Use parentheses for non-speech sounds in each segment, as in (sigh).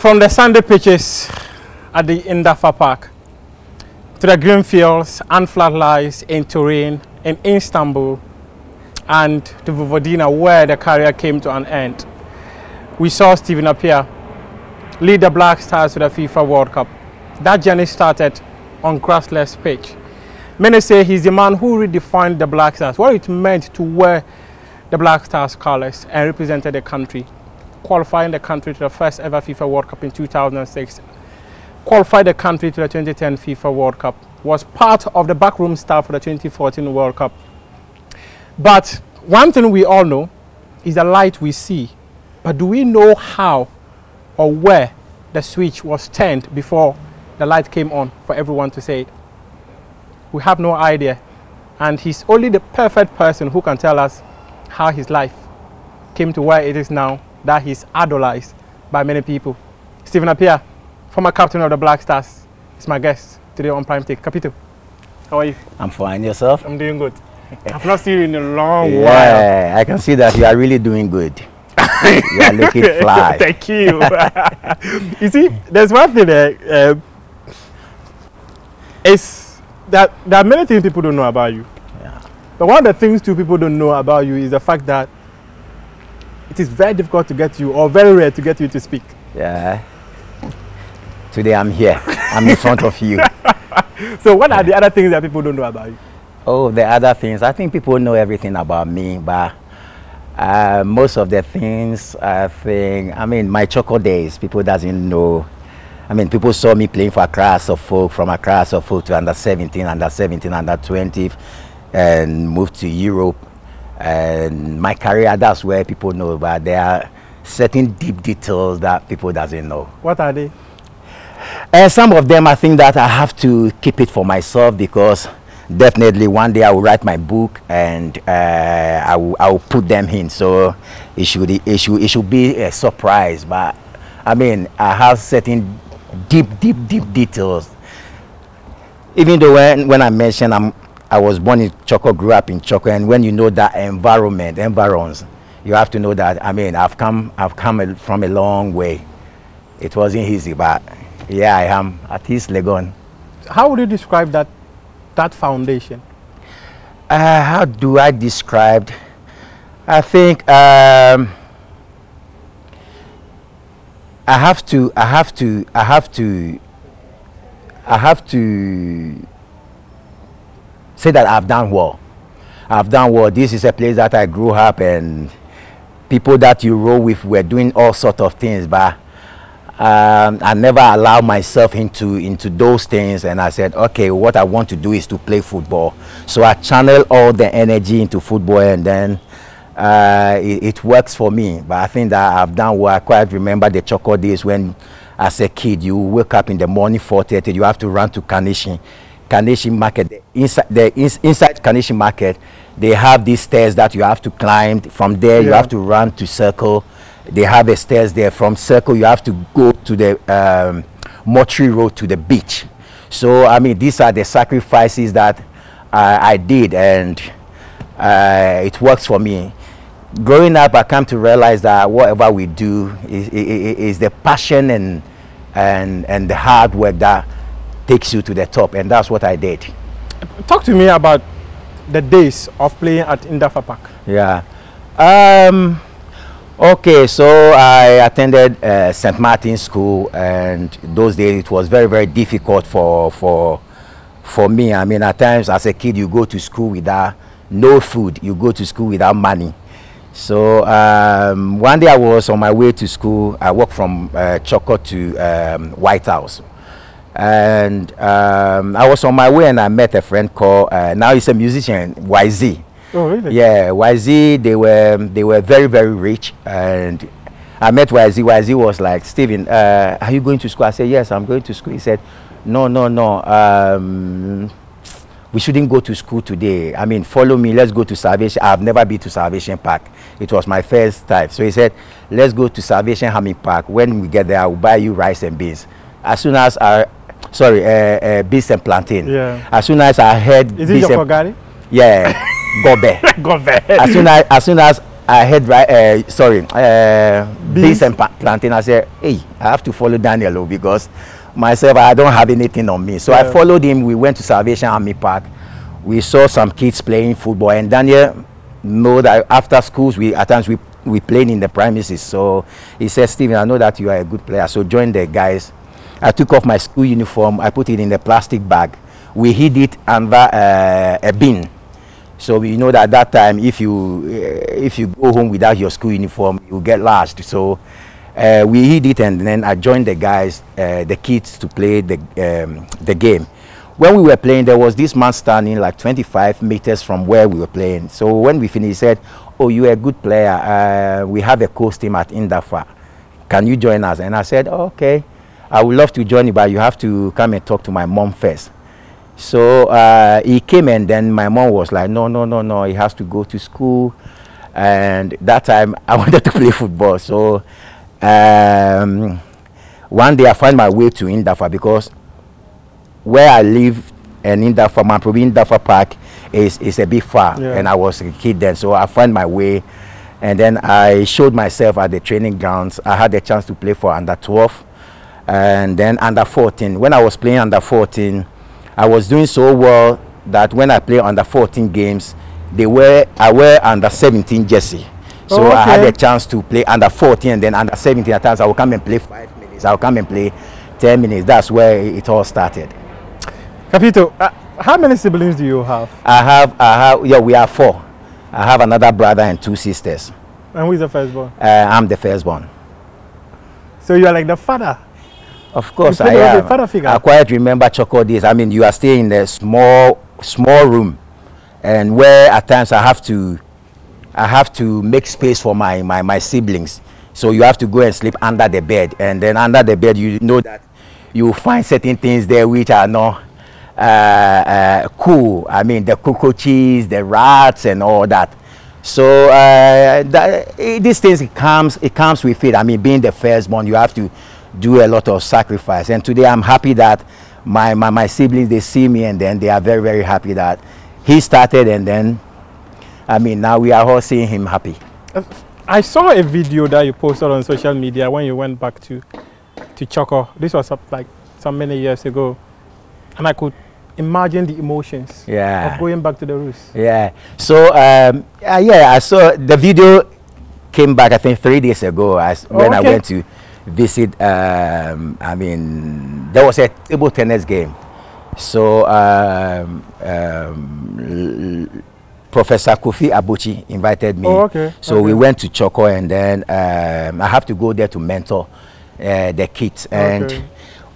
From the Sunday pitches at the Indafa Park to the green fields and floodlights in Turin, in Istanbul, and to Vojvodina, where the career came to an end. We saw Stephen Appiah lead the Black Stars to the FIFA World Cup. That journey started on grassless pitch. Many say he's the man who redefined the Black Stars, what it meant to wear the Black Stars colours and represented the country, qualifying the country to the first ever FIFA World Cup in 2006, qualified the country to the 2010 FIFA World Cup, was part of the backroom staff for the 2014 World Cup. But one thing we all know is the light we see. But do we know how or where the switch was turned before the light came on for everyone to say it? We have no idea. And he's only the perfect person who can tell us how his life came to where it is now, that he's idolized by many people. Stephen Appiah, former captain of the Black Stars, is my guest today on Prime Take. Capito, how are you? I'm fine. Yourself? I'm doing good. I've not seen you in a long while. Yeah, I can see that you are really doing good. (laughs) you are looking fly. Thank you. (laughs) you see, there's one thing that uh, is that there are many things people don't know about you. Yeah. But one of the things two people don't know about you is the fact that it is very difficult to get you, or very rare to get you to speak. Yeah. Today I'm here. I'm in front of you. (laughs) So, what are the other things that people don't know about you? Oh, the other things. I think people know everything about me, but uh, most of the things I think, I mean, my Chorkor days, people doesn't know. I mean, people saw me playing for Accra Hearts of Oak, from Accra Hearts of Oak to under 17, under 17, under 20, and moved to Europe. And my career, that's where people know, but there are certain deep details that people doesn't know. What are they? Uh, some of them, I think that I have to keep it for myself because definitely one day I will write my book and uh, I, will, I will put them in. So it should, it, should, it should be a surprise. But I mean, I have certain deep, deep, deep details. Even though when, when I mentioned I'm, I was born in Chorkor, grew up in Chorkor, and when you know that environment, environs, you have to know that, I mean, I've come, I've come a- from a long way. It wasn't easy, but yeah, I am at East Legon. How would you describe that, that foundation? Uh, how do I describe? I think um, I have to. I have to. I have to. I have to say that I've done well. I've done well. This is a place that I grew up, and people that you roll with were doing all sort of things, but um, I never allowed myself into into those things, and I said, okay, what I want to do is to play football. So I channel all the energy into football, and then uh, it, it works for me. But I think that I've done well. I quite remember the Chorkor days when, as a kid, you wake up in the morning 4:30, you have to run to Kaneshie, Kaneshie Market. The inside the ins, inside Kaneshie Market, they have these stairs that you have to climb. From there, you have to run to Circle. They have the stairs there. From Circle, you have to go to the um, Mortuary Road to the beach. So I mean, these are the sacrifices that I, I did, and uh, it works for me. Growing up, I come to realize that whatever we do is, i- i- is the passion and and and the hard work that takes you to the top, and that's what I did. Talk to me about the days of playing at Indafa Park. Yeah. Um, okay, so I attended uh, St. Martin's School, and those days it was very, very difficult for for for me. I mean, at times as a kid, you go to school without no food. You go to school without money. So um, one day I was on my way to school. I walked from uh, Chorkor to um, White House, and um, I was on my way, and I met a friend called uh, now he's a musician, YZ. Oh, really? Yeah, YZ, they were they were very very rich, and I met YZ. YZ was like, Steven, uh, are you going to school? I said, yes, I'm going to school. He said, no, no, no. Um, we shouldn't go to school today. I mean, follow me. Let's go to Salvation. I've never been to Salvation Park. It was my first time. So he said, let's go to Salvation Hamming Park. When we get there, I will buy you rice and beans. As soon as I, sorry, uh, uh, beans and plantain. Yeah. As soon as I heard Is it beans your and- Kogari? yeah, (laughs) gobe Go there. as soon as as soon as I heard right, uh, sorry, uh, beans and plantain. I said, hey, I have to follow Daniel oh, because myself, I don't have anything on me. So yeah. I followed him. We went to Salvation Army Park. We saw some kids playing football, and Daniel know that after schools, we at times we we played in the premises. So he said, Stephen, I know that you are a good player. So join the guys. I took off my school uniform. I put it in a plastic bag. We hid it under uh, a bin. So we know that at that time, if you uh, if you go home without your school uniform, you get lost. So uh, we hid it, and then I joined the guys, uh, the kids, to play the um, the game. When we were playing, there was this man standing like 25 meters from where we were playing. So when we finished, he said, "Oh, you're a good player. Uh, we have a coach team at Indafa. Can you join us?" And I said, oh, "Okay, I would love to join you, but you have to come and talk to my mom first. So uh, he came and then my mom was like, no, no, no, no, he has to go to school. And that time (laughs) I wanted to play football. So um, one day I find my way to Indafa because where I live and Indafa, Mamprobi Indafa Park is, is a bit far. Yeah. And I was a kid then. So I find my way. And then I showed myself at the training grounds. I had the chance to play for under 12 and then under 14. When I was playing under 14, I was doing so well that when I play under 14 games, they were I wear under 17 jersey. So oh, okay. I had a chance to play under 14 and then under 17 at times I will come and play five minutes. I'll come and play 10 minutes. That's where it all started. Capito, uh, how many siblings do you have? I have, I have, yeah, we are four. I have another brother and two sisters. And who is the firstborn? Uh, I'm the firstborn. So you are like the father? Of course, I am. I quite remember Chorkor days. I mean, you are staying in a small, small room, and where at times I have to, I have to make space for my, my, my siblings. So you have to go and sleep under the bed, and then under the bed, you know that you find certain things there which are not uh, uh, cool. I mean, the cockroaches, the rats, and all that. So uh, that, these things it comes, it comes with it. I mean, being the firstborn, you have to do a lot of sacrifice. And today I'm happy that my, my, my siblings, they see me and then they are very, very happy that he started and then, I mean, now we are all seeing him happy. I saw a video that you posted on social media when you went back to, to Chorkor. This was like some many years ago. And I could imagine the emotions yeah. of going back to the roots. Yeah. So, um, uh, yeah, I saw the video came back, I think, three days ago as, oh, when okay. I went to visit, um, I mean, there was a table tennis game. So um, um, Professor Kofi Abuchi invited me. Oh, okay. So okay. we went to Chorkor and then um, I have to go there to mentor uh, the kids. And okay.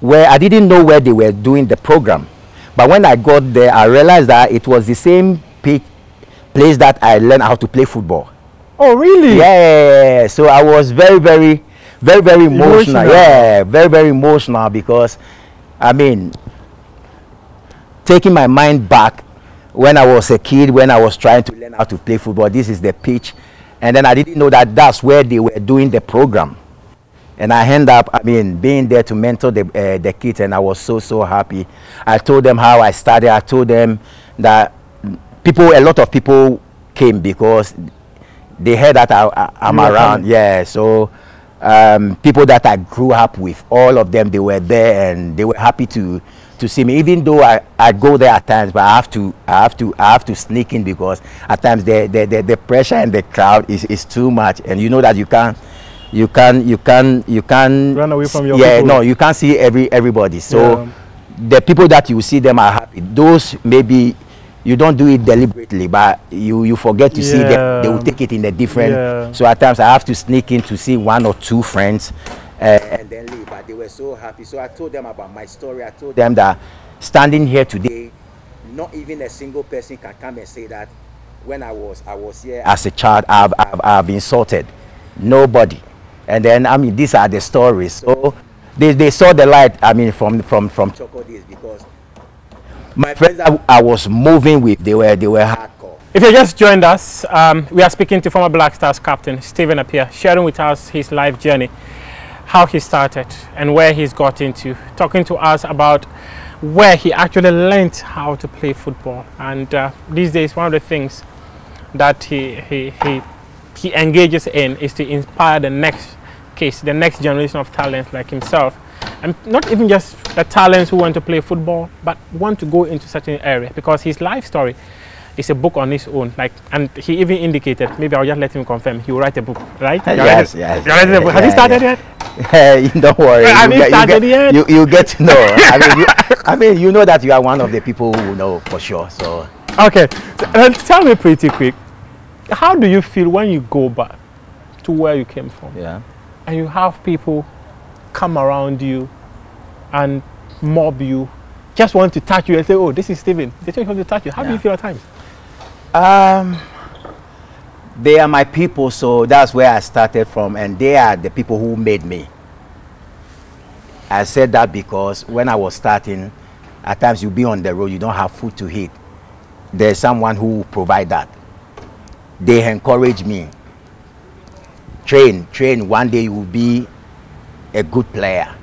where I didn't know where they were doing the program. But when I got there, I realized that it was the same place that I learned how to play football. Oh, really? Yeah. So I was very, very very very emotional. emotional. yeah very very emotional because i mean taking my mind back when i was a kid when i was trying to learn how to play football this is the pitch and then i didn't know that that's where they were doing the program and i end up i mean being there to mentor the uh, the kids and i was so so happy i told them how i started i told them that people a lot of people came because they heard that I, am around coming. yeah so um, people that I grew up with, all of them, they were there and they were happy to to see me. Even though I, I go there at times, but I have to I have to I have to sneak in because at times the the, the, the pressure and the crowd is, is too much, and you know that you can't you can you can you can run away from your yeah people. no you can't see every everybody so yeah. the people that you see them are happy those maybe you don't do it deliberately, but you you forget to yeah. see them. They will take it in a different. Yeah. So at times I have to sneak in to see one or two friends, uh, and then leave. But they were so happy. So I told them about my story. I told them that standing here today, not even a single person can come and say that when I was I was here as a child, I've I've, I've insulted nobody. And then I mean these are the stories. So they, they saw the light. I mean from from from Chorkor days because my friends I, I was moving with, they were, they were hardcore. If you just joined us, um, we are speaking to former Black Stars captain Stephen Appiah, sharing with us his life journey, how he started and where he's got into, talking to us about where he actually learned how to play football. And uh, these days, one of the things that he, he, he he engages in is to inspire the next case, the next generation of talents like himself. And not even just the talents who want to play football, but want to go into such an area because his life story is a book on his own. Like, and he even indicated, maybe I'll just let him confirm, he will write a book, right? Yes, yes. you're writing a book. Have you started yeah. yet? (laughs) Hey, don't worry. Have you get, started get, yet? You, you get to know. I mean, you, I mean, you know that you are one of the people who know for sure. So Okay, tell me pretty quick, how do you feel when you go back to where you came from yeah. and you have people come around you and mob you, just want to touch you and say, oh, this is Stephen. They just want to touch you. How do you feel at times? Um, they are my people, so that's where I started from, and they are the people who made me. I said that because when I was starting, at times you be on the road, you don't have food to eat. There's someone who will provide that. They encourage me. Train, train. One day you will be a good player,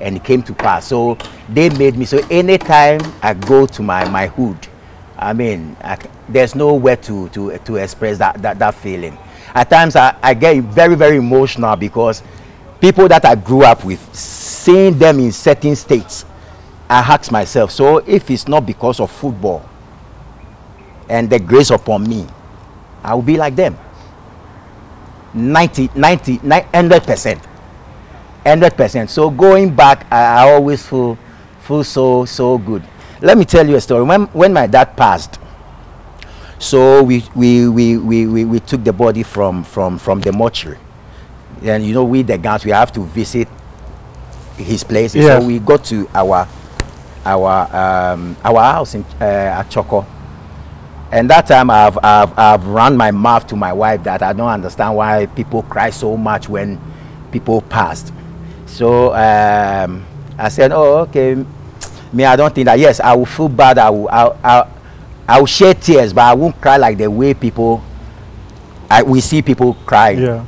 and it came to pass. So they made me. So anytime I go to my my hood, I mean, I there's nowhere to to to express that that, that feeling. At times I, I get very very emotional because people that I grew up with, seeing them in certain states, I ask myself, so if it's not because of football and the grace upon me, I will be like them. 90, 90, 100 percent. 100 percent. So going back, I, I always feel feel so so good. Let me tell you a story. When when my dad passed, so we we we we, we, we took the body from from from the mortuary, and you know we the guys we have to visit his place. Yeah. So we go to our our um, our house in uh, at Chorkor. And that time I've, I've, I've run my mouth to my wife that I don't understand why people cry so much when people passed. So um, I said, oh, okay. Me, I don't think that, yes, I will feel bad. I will, I, I, I will shed tears, but I won't cry like the way people, I, we see people crying. Yeah.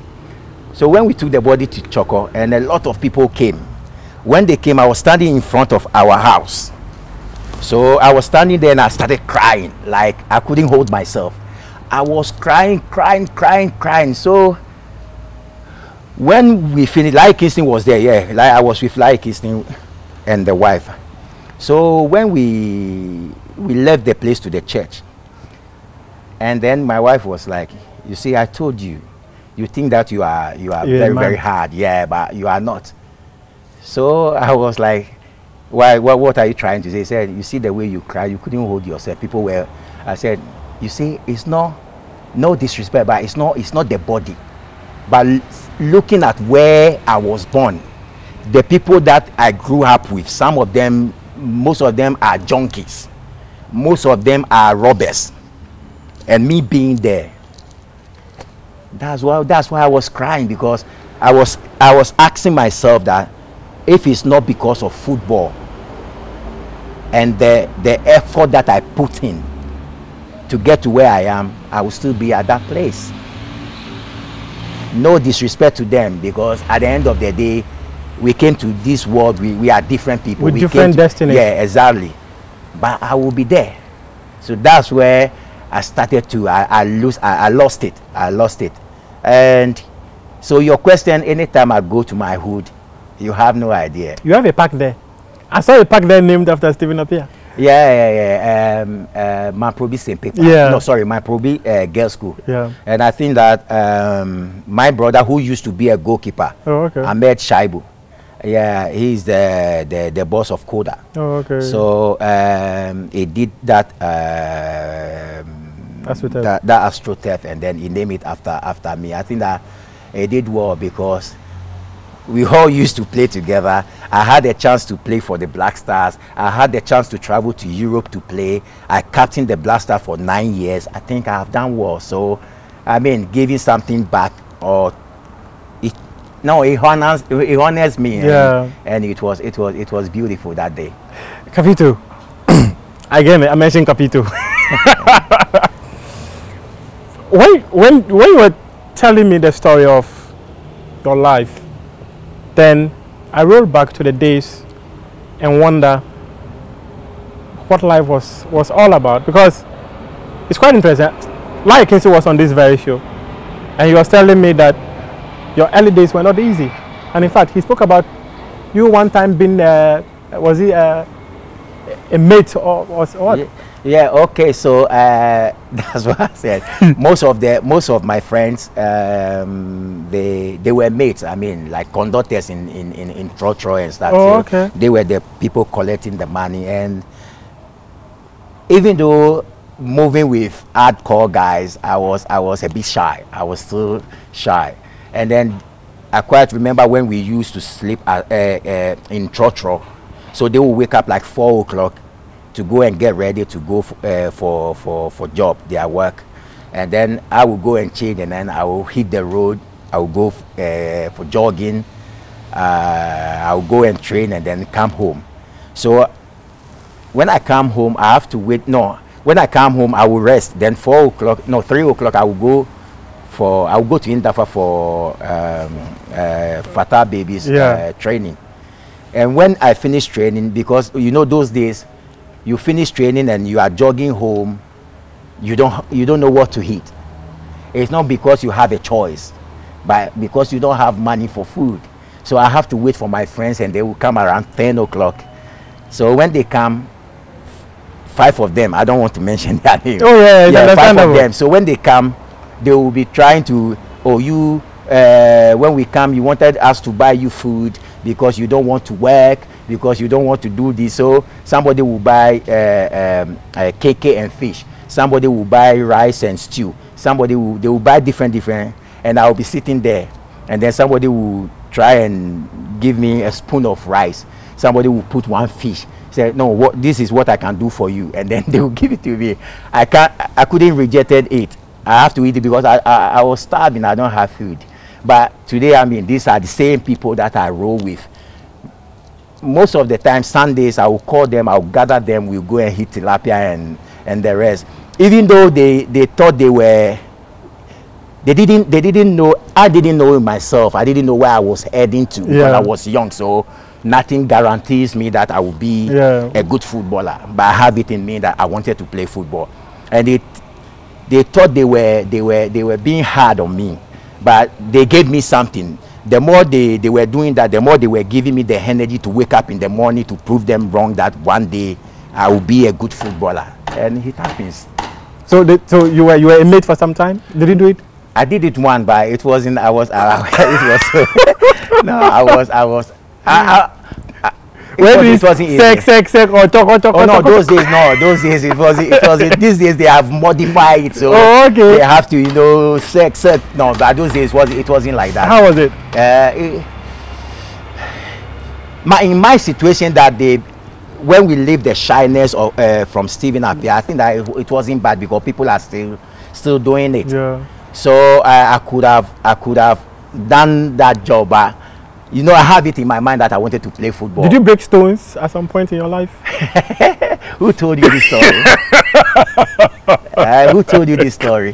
So when we took the body to Chorkor, and a lot of people came. When they came, I was standing in front of our house. So I was standing there and I started crying, like I couldn't hold myself. I was crying, crying, crying, crying. So when we finished, Lai Kingston was there, yeah. Like I was with Lai Kingston and the wife. So when we we left the place to the church, and then my wife was like, "You see, I told you, you think that you are you are You're very man." very hard, yeah, but you are not." So (laughs) I was like, "Why? What, what are you trying to say?" He said, "You see the way you cry, you couldn't hold yourself. People were." I said, "You see, it's not no disrespect, but it's not it's not the body, but looking at where I was born, the people that I grew up with, some of them, most of them are junkies, most of them are robbers, and me being there." That's why that's why I was crying because I was I was asking myself that if it's not because of football and the the effort that I put in to get to where I am, I will still be at that place. No disrespect to them because at the end of the day, we came to this world, we, we are different people. With we different destinies. Yeah, exactly. But I will be there. So that's where I started to I, I lose I, I lost it. I lost it. And so your question, anytime I go to my hood, you have no idea. You have a park there. I saw a park there named after Stephen Appiah. Yeah, yeah, yeah. Um, uh, Mamprobi St. Paper. Yeah. No, sorry, Mamprobi uh, girls school. Yeah. And I think that um, my brother, who used to be a goalkeeper, Oh, okay. Ahmed Shaibu, yeah, he's the, the, the boss of Koda. Oh, okay. So um, he did that AstroTurf. that, that AstroTurf and then he named it after after me. I think that he did well because we all used to play together. I had a chance to play for the Black Stars. I had the chance to travel to Europe to play. I captained the Black Star for nine years. I think I have done well. So, I mean, giving something back or it no, it honors it honors me. and- Yeah. And, it was it was it was beautiful that day. Capito. (coughs) Again, I mentioned Capito. (laughs) when, when, when you were telling me the story of your life, then I roll back to the days and wonder what life was, was all about because it's quite interesting. Like Kinsey was on this very show and he was telling me that your early days were not easy. And in fact, he spoke about you one time being, uh, was he uh, a mate or was what? Yeah, yeah, okay. So uh, (laughs) that's what I said. (laughs) most of the most of my friends, um, they they were mates. I mean, like conductors in in in, in Trotro and stuff. Oh, So okay. They were the people collecting the money, and even though moving with hardcore guys, I was I was a bit shy. I was still shy, and then I quite remember when we used to sleep at, uh, uh, in Trotro. So they would wake up like four o'clock to go and get ready to go uh, for for for job their work, and then I will go and change, and then I will hit the road. I will go uh, for jogging. Uh, I will go and train, and then come home. So when I come home, I have to wait. No, when I come home, I will rest. Then four o'clock, no, three o'clock, I will go for. I will go to Indafa for um, uh, Fatah babies Yeah. uh, training. And when I finish training, because you know those days, you finish training and you are jogging home, you don't you don't know what to eat. It's not because you have a choice, but because you don't have money for food. So I have to wait for my friends, and they will come around ten o'clock. So when they come, five of them, I don't want to mention (laughs) their name. Oh, yeah, it's five of them. So when they come, they will be trying to, oh, you, uh, when we come, you wanted us to buy you food because you don't want to work, because you don't want to do this. So somebody will buy uh, um, uh, KK and fish. Somebody will buy rice and stew. Somebody will, they will buy different, different, and I will be sitting there, and then somebody will try and give me a spoon of rice. Somebody will put one fish. Say, no, what this is what I can do for you, and then (laughs) they will give it to me. I can't, I couldn't rejected it. I have to eat it because I, I, I was starving. I don't have food. But today, I mean, these are the same people that I roll with. Most of the time, Sundays, I will call them, I will gather them, we'll go and hit tilapia and, and the rest. Even though they, they thought they were they didn't they didn't know i didn't know myself i didn't know where i was heading to Yeah. i was young so nothing guarantees me that i will be Yeah. a good footballer but i have it in me that i wanted to play football and it they thought they were they were they were being hard on me but they gave me something the more they they were doing that the more they were giving me the energy to wake up in the morning to prove them wrong that one day i will be a good footballer and it happens So, the, so you were you were a mate for some time. Did you do it? I did it one, but it wasn't. I was. (laughs) Uh, it was. (laughs) no, I was. I was. I, I, I, it, was, it sex, sex, sex, or talk, or talk, Oh or no, talk, those days no, those days it was it was (laughs) these days they have modified it so Oh, okay. they have to you know sex sex no but those days was it wasn't like that. How was it? Uh, it- my in my situation that day when we leave the shyness of uh, from Stephen Appiah, I think that it, it wasn't bad because people are still still doing it. Yeah. So I, I could have I could have done that job, but you know I have it in my mind that I wanted to play football. Did you break stones at some point in your life? (laughs) Who told you this story? Uh, who told you this story?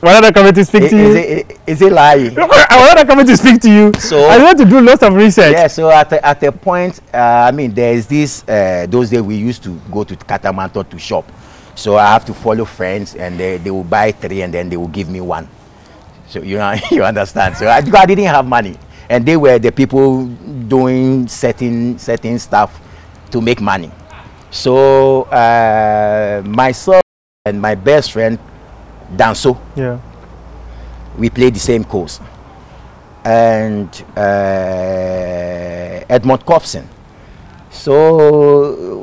Why not coming to speak Is, to you? it, is it lying? (laughs) I was not coming to speak to you. So- I want to do lots of research. Yeah, so at a, at a point, uh, I mean, there is this, uh, those days we used to go to Kantamanto to shop. So I have to follow friends and they, they will buy three and then they will give me one. So you know, (laughs) you understand. So I, I didn't have money and they were the people doing certain, certain stuff to make money. So uh, myself and my best friend, Danso, Yeah. we played the same course. And uh, Edmond Copson. So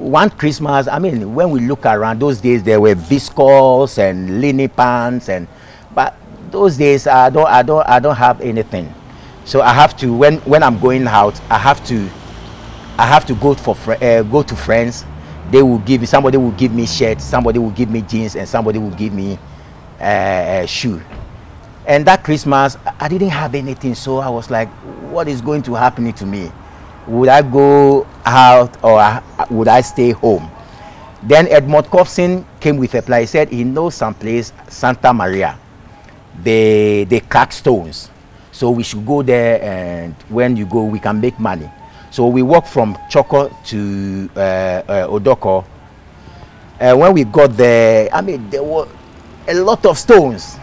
one Christmas, I mean, when we look around, those days there were viscose and linen pants, and but those days I don't, I don't, I don't have anything. So I have to when when I'm going out, I have to, I have to go for uh, go to friends. They will give me somebody will give me shirt, somebody will give me jeans, and somebody will give me uh, shoe. And that Christmas, I- didn't have anything, so I was like, "What is going to happen to me? Would I go out or would I stay home?" Then Edmund Copson came with a plan. He said he knows some place, Santa Maria. They they crack stones, so we should go there. And when you go, we can make money. So we walked from Chorkor to uh, uh, Odoko. And when we got there, I mean, there were a lot of stones.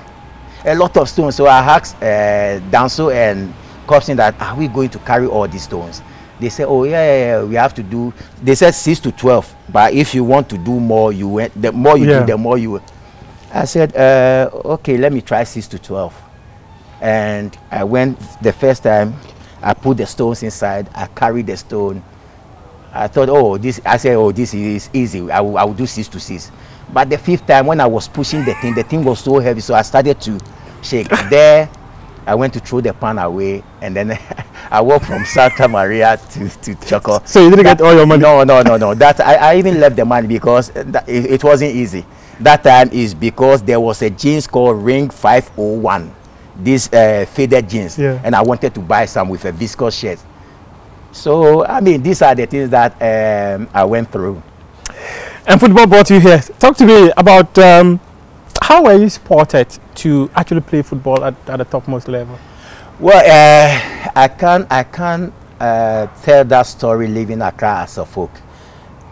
a lot of stones. So I asked uh, Danso and Cobson that are we going to carry all these stones? They said, oh yeah, yeah, yeah, we have to do. They said six to twelve, but if you want to do more, you went. The more you Yeah. do, the more you. I said, uh, okay, let me try six to twelve, and I went the first time. I put the stones inside. I carried the stone. I thought, oh, this. I said, oh, this is easy. I will, I will do six to six. But the fifth time, when I was pushing the thing, the thing was so heavy, so I started to shake. (laughs) there, I went to throw the pan away, and then (laughs) I walked from Santa Maria to to Chorkor. So you didn't That- get all your money? No, no, no, no. That I, I even left the money because that, it, it wasn't easy. That time is because there was a jeans called Ring 501, these uh, faded jeans, Yeah. and I wanted to buy some with a viscose shirt. So I mean, these are the things that um, I went through. And football brought you here. Talk to me about um, how were you supported to actually play football at, at the topmost level? Well, uh, I can't, I can't uh, tell that story living Accra Hearts of Oak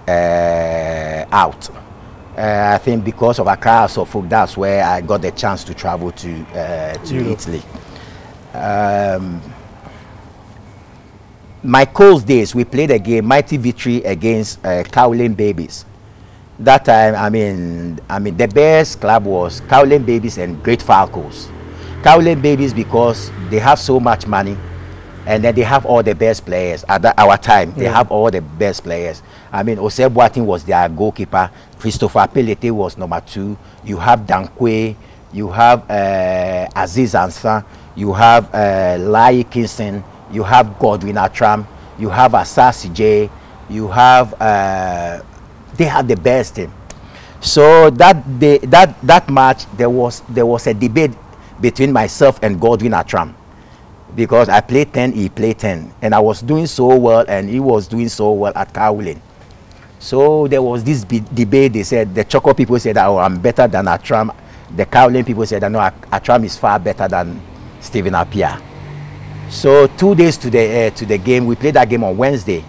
uh, out. Uh, I think because of Accra a folk, that's where I got the chance to travel to uh, to Europe. Italy. Um, my Coles days, we played a game, mighty victory against uh, Cowling Babies. That time, I mean, I mean, the best club was Cowling Babies and Great Falcons. Cowling Babies because they have so much money, and then they have all the best players at that, our time. They Yeah. have all the best players. I mean, Ose Boatin was their goalkeeper. Christopher Pelete was number two. You have Dankwe. You have uh, Aziz Ansah. You have uh, Lai Kingston. You have Godwin Attram. You have Asasi J. You have. Uh, they have the best team. So that day, that that match, there was there was a debate between myself and Godwin Attram because I played 10, he played 10. And I was doing so well, and he was doing so well at Cowling. So there was this debate. They said, the Chorkor people said, oh, I'm better than Attram. The Cowling people said, no, At- Attram is far better than Stephen Appiah. So two days to the, uh, to the game, we played that game on Wednesday.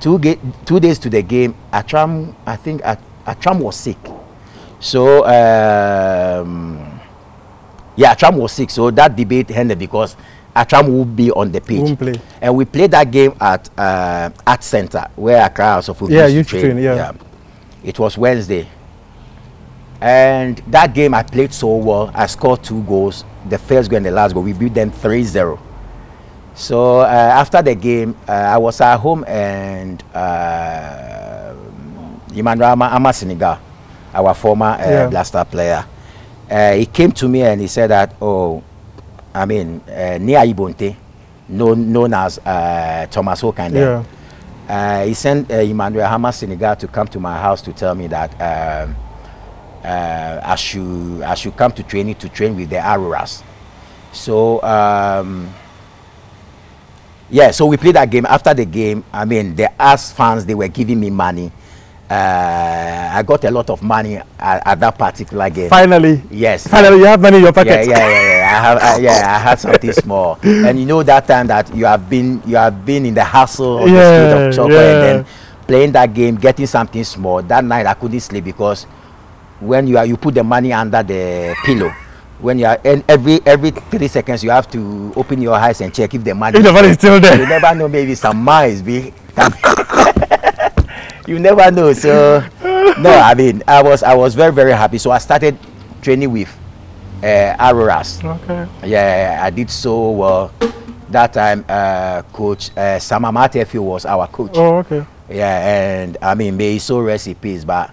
Two, two days to the game, Attram, I think At- Attram was sick. So, um, yeah, Attram was sick, so that debate ended because Attram would be on the pitch. And we played that game at uh, Art Center where Accra House of Yeah, used to train, yeah. It was Wednesday. And that game I played so well. I scored two goals. The first goal and the last goal. We beat them 3-0. So uh, after the game, uh, I was at home and uh, Emmanuel Ama, Ama Senegal, our former uh, Yeah. Blaster player, uh, he came to me and he said that, oh, I mean, uh, Nia Ibonte, known, known as uh, Thomas Okande, Yeah. uh, he sent uh, Emmanuel Hama Senegal to come to my house to tell me that um, uh, I should I should come to training to train with the Auroras. So um, yeah, so we played that game. After the game, I mean, the us fans they were giving me money. Uh, I got a lot of money at, at that particular game. Finally, Yes. finally, you have money in your Yeah, pocket. yeah, yeah, yeah. I have, I, yeah, I had something (laughs) small, and you know that time that you have been, you have been in the hustle of the street of Chorkor, yeah. and then playing that game, getting something small. That night I couldn't sleep because when you are, you put the money under the pillow. When you are, and every every three seconds you have to open your eyes and check if the money. If the money is still there. you never know, maybe some mice be. (laughs) you never know. So no, I mean, I was I was very very happy. So I started training with uh, Auroras. Okay. Yeah, I did so well. That time, uh, Coach uh, Samamate Efio was our coach. Oh, okay. Yeah, and I mean, may he so peace, but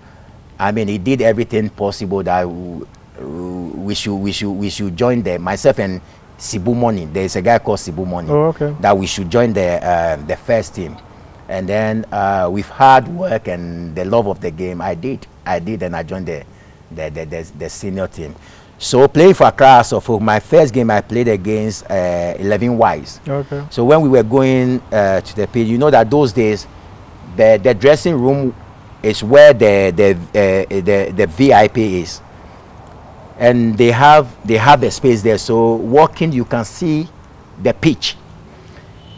I mean, he did everything possible that we should, we should, we should join them. Myself and Sibu Money. There is a guy called Sibu Money. Oh, okay. That we should join the uh, the first team, and then uh, with hard work and the love of the game, I did, I did, and I joined the the the, the, the senior team. So playing for Accra, so for my first game, I played against uh, 11 Wise. Okay. So when we were going uh, to the pitch, you know that those days, the the dressing room is where the the uh, the the VIP is, and they have they have a space there. So walking, you can see the pitch,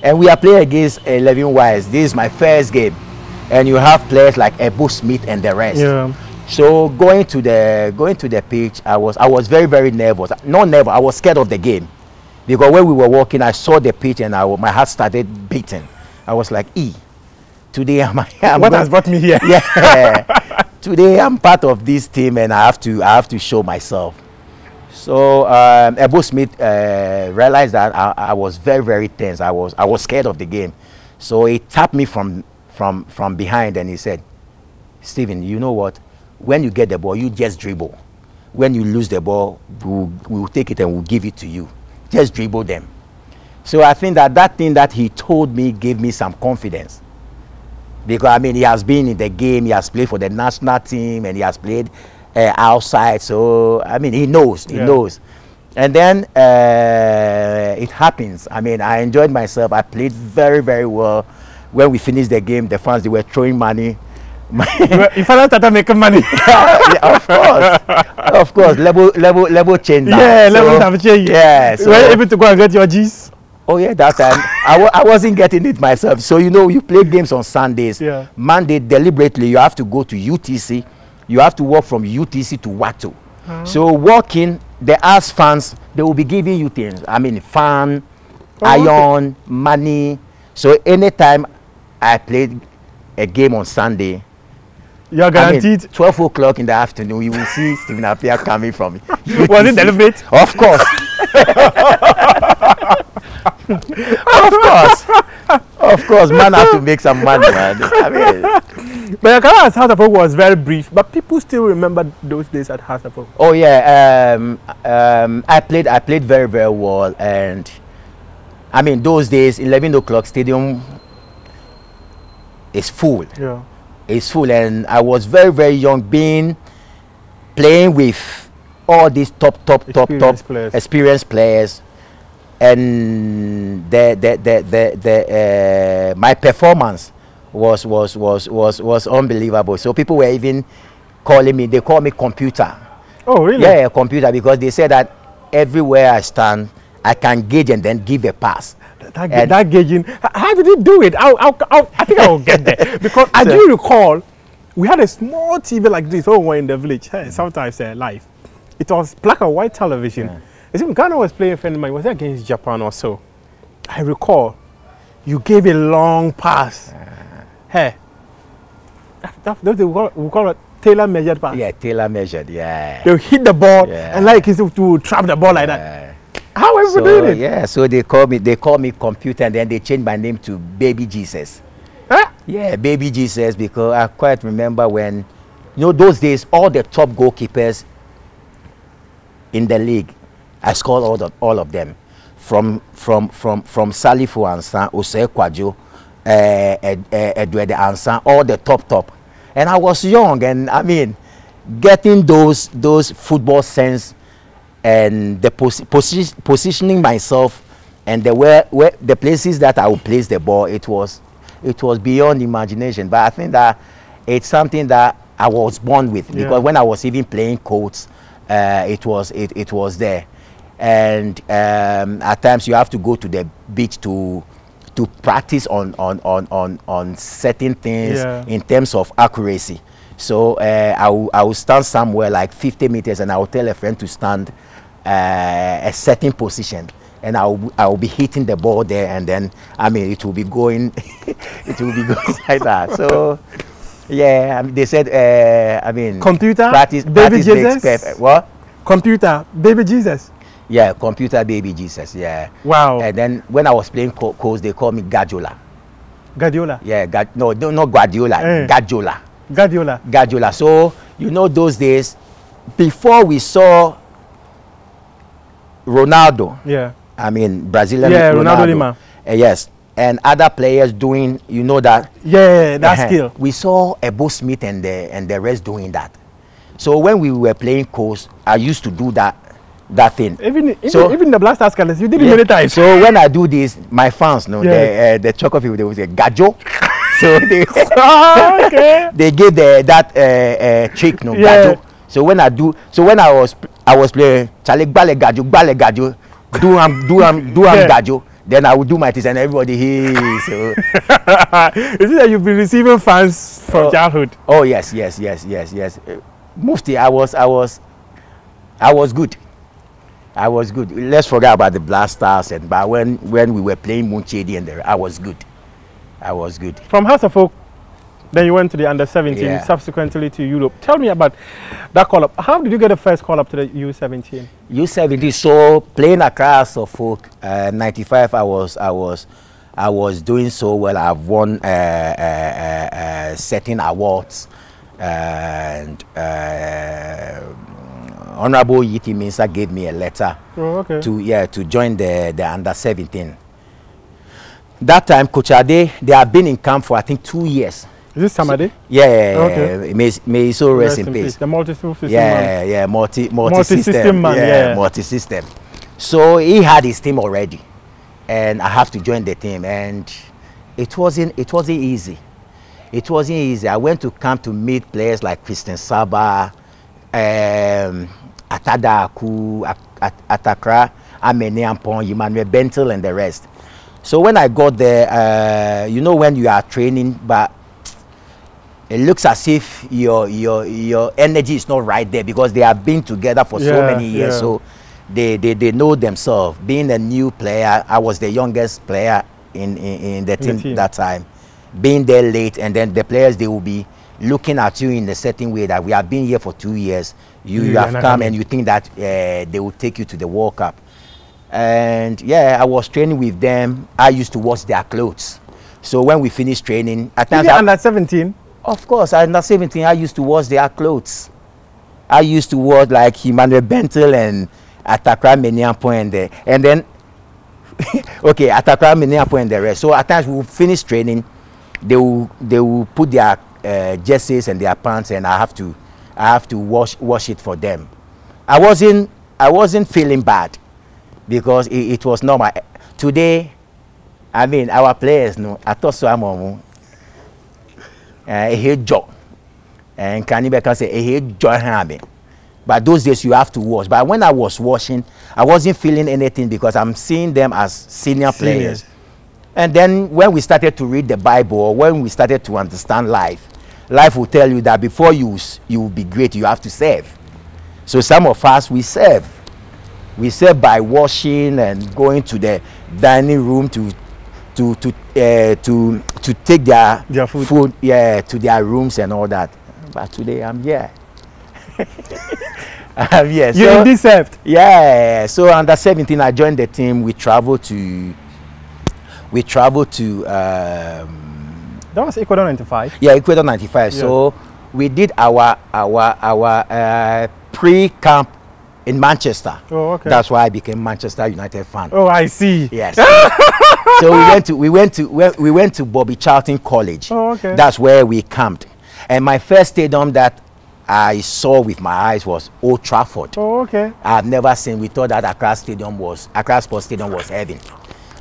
and we are playing against Eleven Wise. This is my first game, and you have players like Ebo Smith and the rest. Yeah. So going to the going to the pitch, I was I was very very nervous. Not nervous, I was scared of the game, because when we were walking, I saw the pitch and I, my heart started beating. I was like, "E, today I'm, I'm what go- has brought me here? (laughs) yeah. (laughs) Today I'm part of this team and I have to I have to show myself. So um, Ebo Smith uh, realized that I, I was very very tense. I was I was scared of the game. So he tapped me from from from behind and he said, Stephen, you know what? When you get the ball, you just dribble. When you lose the ball, we'll, we'll take it and we'll give it to you. Just dribble them. So I think that that thing that he told me gave me some confidence because I mean he has been in the game, he has played for the national team, and he has played uh, outside. So I mean he knows, he Yeah. knows. And then uh, it happens. I mean I enjoyed myself. I played very very well. When we finished the game, the fans they were throwing money. If I started making money, (laughs) yeah, of course, of course, level level level change. now. yeah, So, levels have changed. Yeah, you were so- able to go and get your G's. Oh yeah, that time I I wasn't getting it myself. So you know, you play games on Sundays. Yeah. Monday deliberately, you have to go to UTC. You have to walk from UTC to Watu. So walking, the ass fans they will be giving you things. I mean, fan, Oh, okay. iron, money. So anytime I played a game on Sunday, You're I mean, guaranteed. 12 o'clock in the afternoon, you will see Stephen Appiah coming from me. (laughs) Was it deliberate? Of course. (laughs) of course. Of course, man has to make some money, man. I mean, But your career at Hope was very brief, but people still remember those days at Hope. oh yeah, um, um, I played, I played very, very well, and I mean, those days, 11 o'clock stadium is full. Yeah. It's full, and I was very, very young, being playing with all these top, top, top, top Experienced players. experienced players, and the the the the, the uh, my performance was was was was was unbelievable. So people were even calling me. They call me computer. Oh, really? Yeah, computer because they said that everywhere I stand, I can gauge and then give a pass. That, that, that gauging. How did he do it? I'll, I'll, I'll, I think I will get there. (laughs) Because I do recall we had a small TV like this over in the village, eh, sometimes uh, live. It was black and white television. Yeah. I think Ghana was playing a friend of mine. Was it against Japan or so? I recall you gave a long pass. Hey. That, that, we, call, we call it tailor measured pass. Yeah, tailor measured. Yeah. They hit the ball Yeah. and like to, to trap the ball like that. How are you So, doing it? yeah, so they call me they call me computer and then they changed my name to Baby Jesus. Huh? Yeah, Baby Jesus because I quite remember when you know those days all the top goalkeepers in the league, I scored all of all of them. From from from from Salifu Ansan, Ose Kwajo, uh, Edward Ansah, all the top top. And I was young and I mean getting those those football sense and the posi- posi- positioning myself and the where, where the places that I would place the ball, it was it was beyond imagination. But I think that it's something that I was born with Yeah. because when I was even playing courts, uh, it was it, it was there. And um, at times you have to go to the beach to to practice on on on on, on certain things Yeah. in terms of accuracy. So uh, I will stand somewhere like 50 meters and I will tell a friend to stand uh, a certain position and I will, I will be hitting the ball there and then I mean it will be going (laughs) it will be going (laughs) like that. So yeah, I mean, they said uh, I mean Computer, practice, baby practice makes Jesus? perfect. What? Computer, baby Jesus. Yeah, computer baby Jesus. Yeah. Wow. And then when I was playing co- coach, they called me Gajola. Guardiola. Yeah, Ga- no, no, not Guardiola, Eh. Gajola. Guardiola. Guardiola. So you know those days, before we saw Ronaldo, Yeah. I mean Brazilian Yeah, Ronaldo, Ronaldo Lima. uh, yes, and other players doing, you know that. Yeah, that uh-huh, skill. We saw Ebo Smith and the and the rest doing that. So when we were playing course, I used to do that that thing. Even even, So- even the Blaster Scholars, you did it many times. So when I do this, my fans know Yeah. the uh, the chocolate people they will say gajo. (laughs) so they Ah, okay. (laughs) they give the that uh, uh, trick no Yeah. gajo. So when I do, so when I was I was playing Charlie gbale gajo gbale gajo, do am do am do am Yeah. gajo. Then I would do my things and everybody hey. So (laughs) Is it that you've been receiving fans from Oh. childhood? oh yes yes yes yes yes. Uh, Mufti, I was, I was, I was good. I was good. Let's forget about the blasters and but when when we were playing Munchedi and there, I was good. I was good. From House of Oak, then you went to the under 17, Yeah. subsequently to Europe. Tell me about that call up. How did you get the first call up to the U17? U70. So playing across of folk, uh, 95. I was, I was, I was doing so well. I've won uh, uh, uh, uh, certain awards, and uh, Honorable E.T. Mensah gave me a letter Oh, okay. to yeah to join the the under 17. That time, Coach Arday, they have been in camp for I think two years. Is this Sam Arday? Yeah, Okay. may, may so rest, in peace. The multi-system man. Yeah, yeah, multi multi Multi-system system, man, yeah, yeah. multi system. So he had his team already, and I have to join the team, and it wasn't it wasn't easy. It wasn't easy. I went to camp to meet players like Christian Saba, um, Atada Aku, At- Atakra, Amene Ampon, Emmanuel Bentil, and the rest. So when I got there, uh, you know when you are training, but it looks as if your your your energy is not right there because they have been together for so many years. yeah. so they, they they know themselves. Being a new player i was the youngest player in in, in the, the team team. that time. Being there late and then the players they will be looking at you in a certain way that we have been here for two years. You, You you have come and you think that uh, they will take you to the world cup. And yeah i was training with them. I used to wash their clothes. So when we finished training at times under 17? Of course, at under 17, I used to wash their clothes. I used to wash like Emmanuel Bentil and Atakra Meniampo and the, and then, (laughs) okay, Atakra Meniampo and the rest. So at times we will finish training, they will, they will put their uh, jerseys and their pants and I have to, I have to wash, wash it for them. I wasn't, I wasn't feeling bad because it, it was normal. Today, I mean, our players, no, I thought so, I'm Eh, jɔ ɛɛ eh, nkani bɛ ka sɛ ɛhɛ jɔ hàn mi but those days you have to wash. But when i was washing i wasn't feeling anything because i'm seeing them as senior players. And then when we started to read the bible or when we started to understand life life will tell you that before you you will be great you have to serve. So some of us we serve. We serve by washing and going to the dining room to to to uh, to to take their, Their food. yeah to their rooms and all that. But today i'm here. (laughs) I'm here. You so deserved. yeah. So under 17 i joined the team. We traveled to we traveled to um, That was Ecuador 95. yeah ecuador 95 so we did our our our uh, pre-camp in manchester Oh, okay. that's why i became manchester united fan Oh, I see. Yes. (laughs) so we went to we went to we, we went to Bobby Charlton College. Oh, okay. That's where we camped. And my first stadium that I saw with my eyes was Old Trafford. Oh, okay. I've never seen. We thought that Accra Stadium was Accra Sports Stadium was heaven.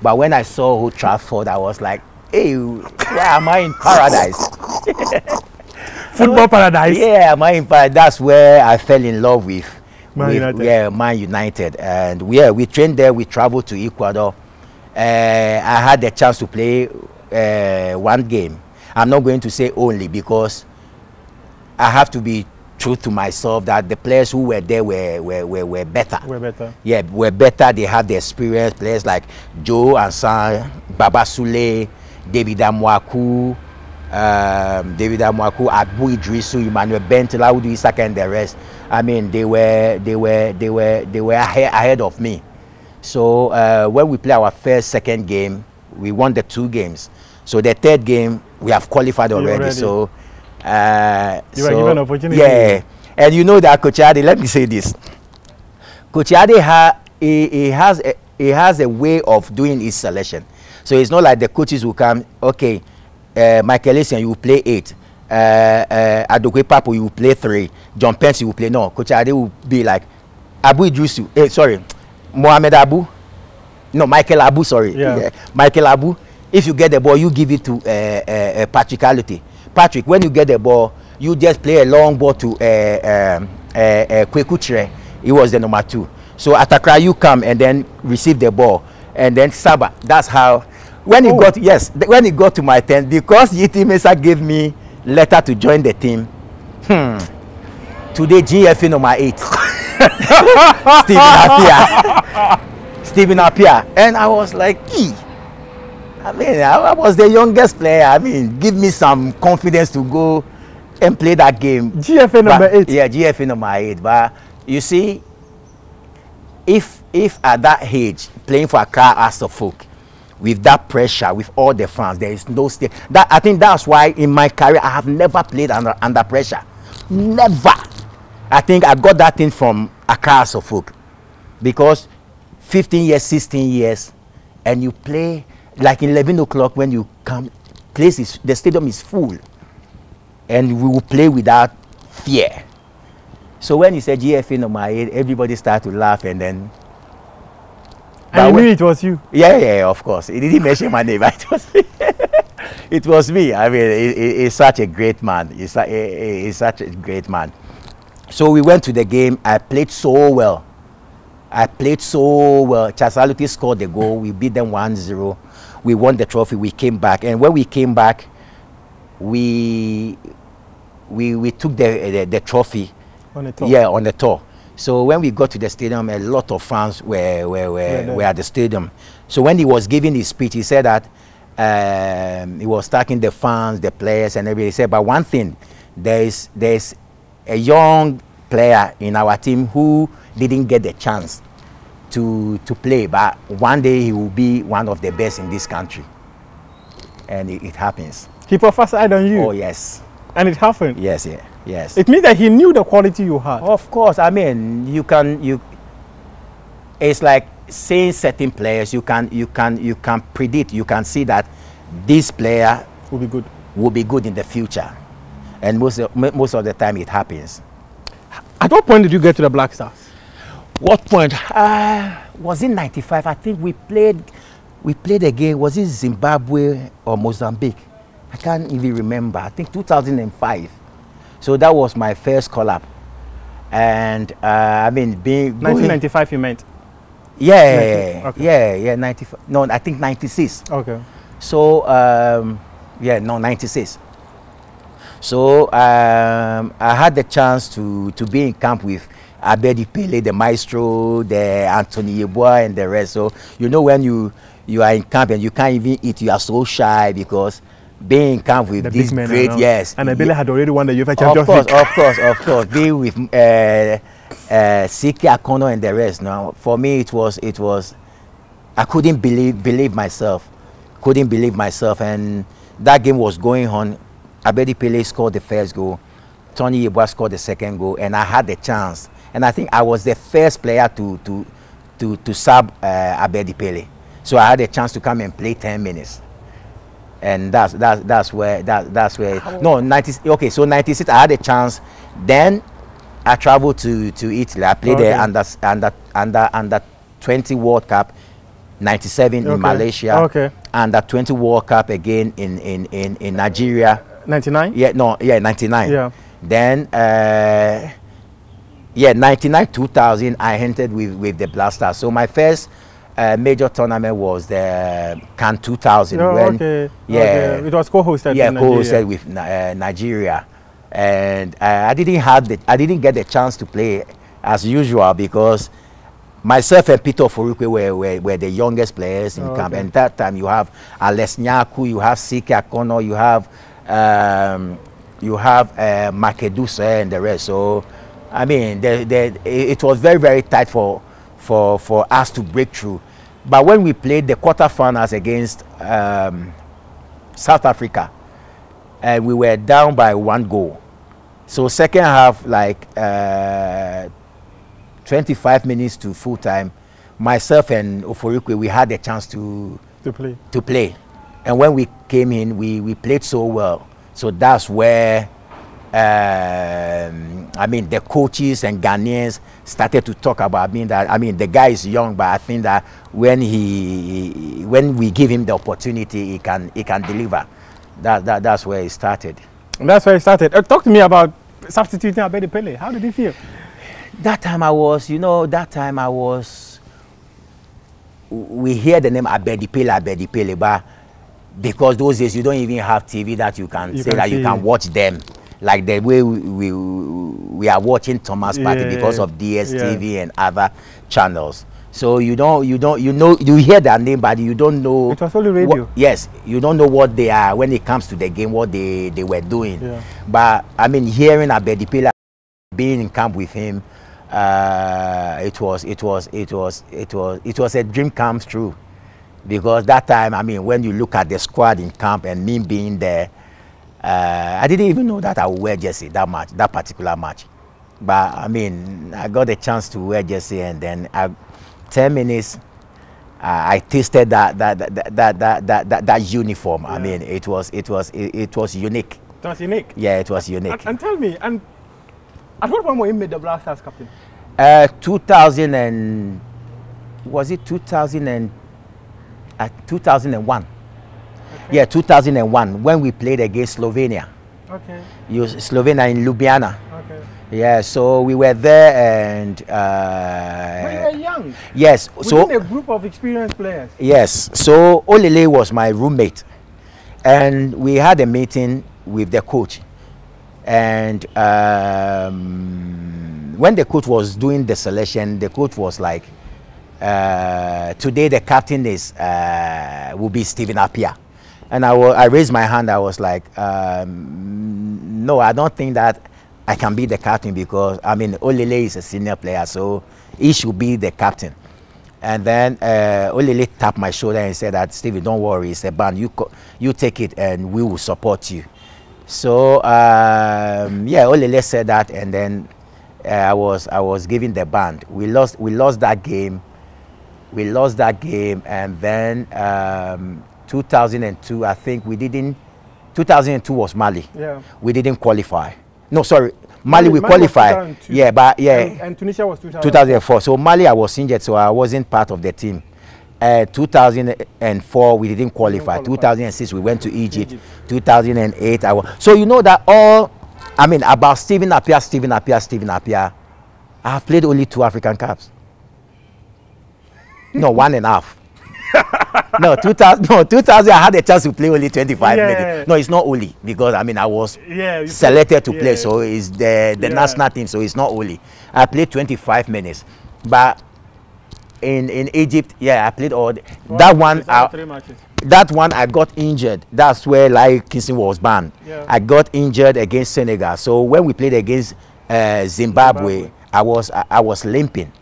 But when I saw Old Trafford, I was like, "Hey, where am I in paradise?" (laughs) Football paradise. Yeah, am I in paradise? That's where I fell in love with. Man with United. Yeah, Man United, and we, yeah, we trained there. We traveled to Ecuador. Uh, I had the chance to play uh, one game. I'm not going to say only because I have to be true to myself that the players who were there were were, were, were better. We're better. Yeah, were better. They have the experience. Players like Joe Ansan, Baba Sule, David Amwaku, um, David Amwaku, Abu Idrisu, Emmanuel Bentil, Awudu Issaka, and the rest. I mean, they were they were they were they were ahe- ahead of me. So uh, when we play our first second game, we won the two games. So the third game we have qualified already. So uh, You were so, given opportunity. Yeah, and you know that Coach Arday, let me say this. Coach Arday ha, he, he has a, he has a way of doing his selection. So it's not like the coaches will come, okay, uh, Michael Essien, you play eight. Uh, uh, Adokwe Papo, you play three. John Pence, you will play. No, Coach Ade will be like, Abu Idrisu, eh, sorry, Mohamed Abu. No, Michael Abu, sorry. Yeah. Michael Abu. If you get the ball, you give it to uh, uh, uh, Patrick Alute. Patrick, when you get the ball, you just play a long ball to uh, um, uh, uh. He was the number two. So Atakra, you come and then receive the ball. And then Saba, that's how. When he Oh. got, yes, when he got to my turn, because E.T. Mensah gave me letter to join the team, hmm, Today GFA number eight. (laughs) Stephen Appiah. Stephen Appiah. And I was like, ee. I mean, I, I was the youngest player. I mean, give me some confidence to go and play that game. GFA number But- eight. Yeah, GFA number eight. But you see, if if at that age playing for Accra Hearts of Oak, with that pressure, with all the fans, there is no stay. That I think that's why in my career I have never played under under pressure. Never. I think I got that thing from Accra Hearts of Oak, because 15 years, 16 years, and you play like 11 o'clock when you come, place is the stadium is full, and we will play without fear. So when you said GFA number eight, everybody started to laugh and then And you knew it was you. yeah, yeah, of course. He didn't mention my name. (laughs) It was, me. (laughs) it was me. I mean, he, he- he's such a great man. He's, he- he- he's such a great man. So we went to the game. I played so well. I played so well. Chasaluti scored the goal. We beat them 1-0. We won the trophy. We came back. And when we came back, we we, we took the, the, the trophy On the top. yeah, on the tour. So when we got to the stadium, a lot of fans were were, were, Yeah, were at the stadium. So when he was giving his speech, he said that um, he was thanking the fans, the players, and everything. He said, but one thing, there is there is a young player in our team who didn't get the chance to to play, but one day he will be one of the best in this country, and it, it happens. He prophesied on you. Oh yes, And it happened. yes, yeah, yes. It means that he knew the quality you had. Of course, I mean you can you. It's like saying certain players you can you can you can predict you can see that this player Will be good. will be good in the future, and most of, most of the time it happens. At what point did you get to the Black Stars? What point? Uh, was it '95? I think we played we played a game. Was it Zimbabwe or Mozambique? I can't even remember. I think 2005. So that was my first call up, and uh, I mean being 1995 you meant. Yeah, Okay. yeah, yeah, 95. No, I think 96. Okay. So, um, yeah, no, 96. So, um, I had the chance to, to be in camp with Abedi Pele, the maestro, the Anthony Yeboah, and the rest. So, you know, when you, you are in camp and you can't even eat, you are so shy because being in camp with The these great, around. yes. And Abele had already won the UEFA Of Champions course, League. of course, of course. Being with uh, uh, CK Akonnor and the rest. Now, for me, it was it was. I couldn't believe believe myself. Couldn't believe myself, and that game was going on. Abedi Pele scored the first goal. Tony Yeboah scored the second goal, and I had the chance. And I think I was the first player to to to to sub uh, Abedi Pele. So I had a chance to come and play 10 minutes and that's that's that's where that that's where no 90 okay so 96 i had a chance then i traveled to to italy i played Okay. the under under under under 20 world cup 97 Okay. in malaysia Okay. under 20 world cup again in in in, in nigeria 99? yeah no yeah 99 Yeah. then uh yeah 99 2000 i entered with with the blaster so my first uh, major tournament was the can 2000 Oh, when okay. yeah Okay. It was co-hosted. yeah co-hosted with uh, nigeria and uh, i didn't have the i didn't get the chance to play as usual because myself and Peter Ofori-Quaye were, were, were the youngest players in Oh, camp. okay. And that time you have Alex Nyarko, you have CK Akonnor, you have um, you have uh, Makeduse and the rest. So, I mean, the, the, it was very, very tight for, for, for us to break through. But when we played the quarterfinals against um, South Africa, and we were down by one goal. So second half, like uh, 25 minutes to full time, myself and Ofori-Quaye, we had a chance to to play. to play. And when we came in, we, we played so well. So that's where, um, I mean, the coaches and Ghanaians started to talk about me that, I mean, the guy is young, but I think that when he, when we give him the opportunity, he can, he can deliver. That, that, that's where it started. And that's where it started. Uh, talk to me about substituting Abedi Pele. How did he feel? that time I was, you know, that time I was, we hear the name Abedi Pele, Abedi Pele, but because those days you don't even have TV that you can You say can that you can watch them like the way we we, we are watching Thomas Yeah. because of DSTV and other channels. So you don't you don't you know you hear their name but you don't know It was only what- radio. yes, you don't know what they are when it comes to the game, what they, they were doing. Yeah. But I mean, hearing Abedi Pele being in camp with him, uh, it was it was it was it was it was a dream comes true, because that time I mean when you look at the squad in camp and me being there, uh, I didn't even know that I would wear jersey that match that particular match, but I mean I got a chance to wear jersey and then I, ten minutes. Uh, I tasted that that that that that that, that, that uniform. I mean, it was it was it, it was unique. That's unique. Yeah, it was unique. And, and tell me, and at what point were you made the Black Stars captain? Uh, 2000 and was it 2000 and uh, 2001? Yeah, 2001 when we played against Slovenia. Okay, You, Slovenia in Ljubljana. okay. Yeah, so we were there and When you uh, were young, yes, within so a group of experienced players. yes, so Olele was my roommate, and we had a meeting with the coach, and um, when the coach was doing the selection, the coach was like, uh, "Today the captain is uh, will be Stephen Appiah," and I wa- I raised my hand. I was like, um, "No, I don't think that I can be the captain because I mean Olele is a senior player, so he should be the captain." And then uh, Olele tapped my shoulder and said that Stevie, don't worry, it's a band. You co- you take it and we will support you. So um, yeah, Olele said that, and then uh, I was I was given the band. We lost we lost that game. We lost that game, and then um, 2002, I think we didn't. 2002 was Mali. Yeah. We didn't qualify. No, sorry, Mali, Mali- we Mali qualified. 2002. Yeah, but yeah. And, and Tunisia was 2000. 2004. So Mali, I was injured, so I wasn't part of the team. Uh, 2004, we didn't qualify. qualify. 2006, we went to Egypt. Egypt. 2008, I was. So you know that all, I mean, about Stephen Appiah, Stephen Appiah, Stephen Appiah, I have played only two African Cups. no, one and a half. No, 2000, no, 2000, I had a chance to play only 25 Yeah. minutes. No, it's not only because I mean, I was Yeah. selected to played- play, so it's the the Yeah. national team, so it's not only. I played 25 minutes, but in in Egypt, yeah, I played all. The, Well, that one, I, three that one, I got injured. That's where like Kingston was banned. Yeah. I got injured against Senegal. So when we played against uh, Zimbabwe, Zimbabwe. I was I, I was limping.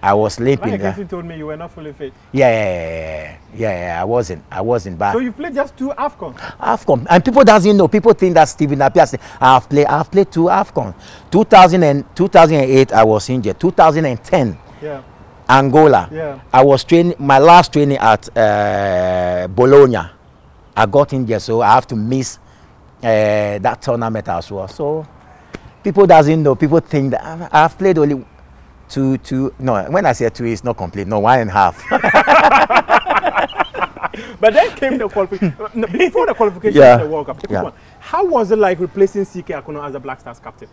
I was limping. Like. Kingston told me you were not fully fit. Yeah, yeah, yeah, yeah, yeah, I wasn't. I wasn't bad. So you played just two AFCON. AFCON. And people doesn't know. People think that Stephen Appiah I've played, I've played two AFCON. 2000 and, 2008, I was injured. 2010, Yeah. Angola. Yeah. I was training, my last training at uh, Bologna. I got injured, so I have to miss uh, that tournament as well. So people doesn't know. People think that I've played only two, two. No, when I say two, it's not complete. No, one and a half. (laughs) But then came the qualification. before the qualification Yeah. the World Cup. Yeah. one. How was it like replacing CK Akonnor as the Black Stars captain?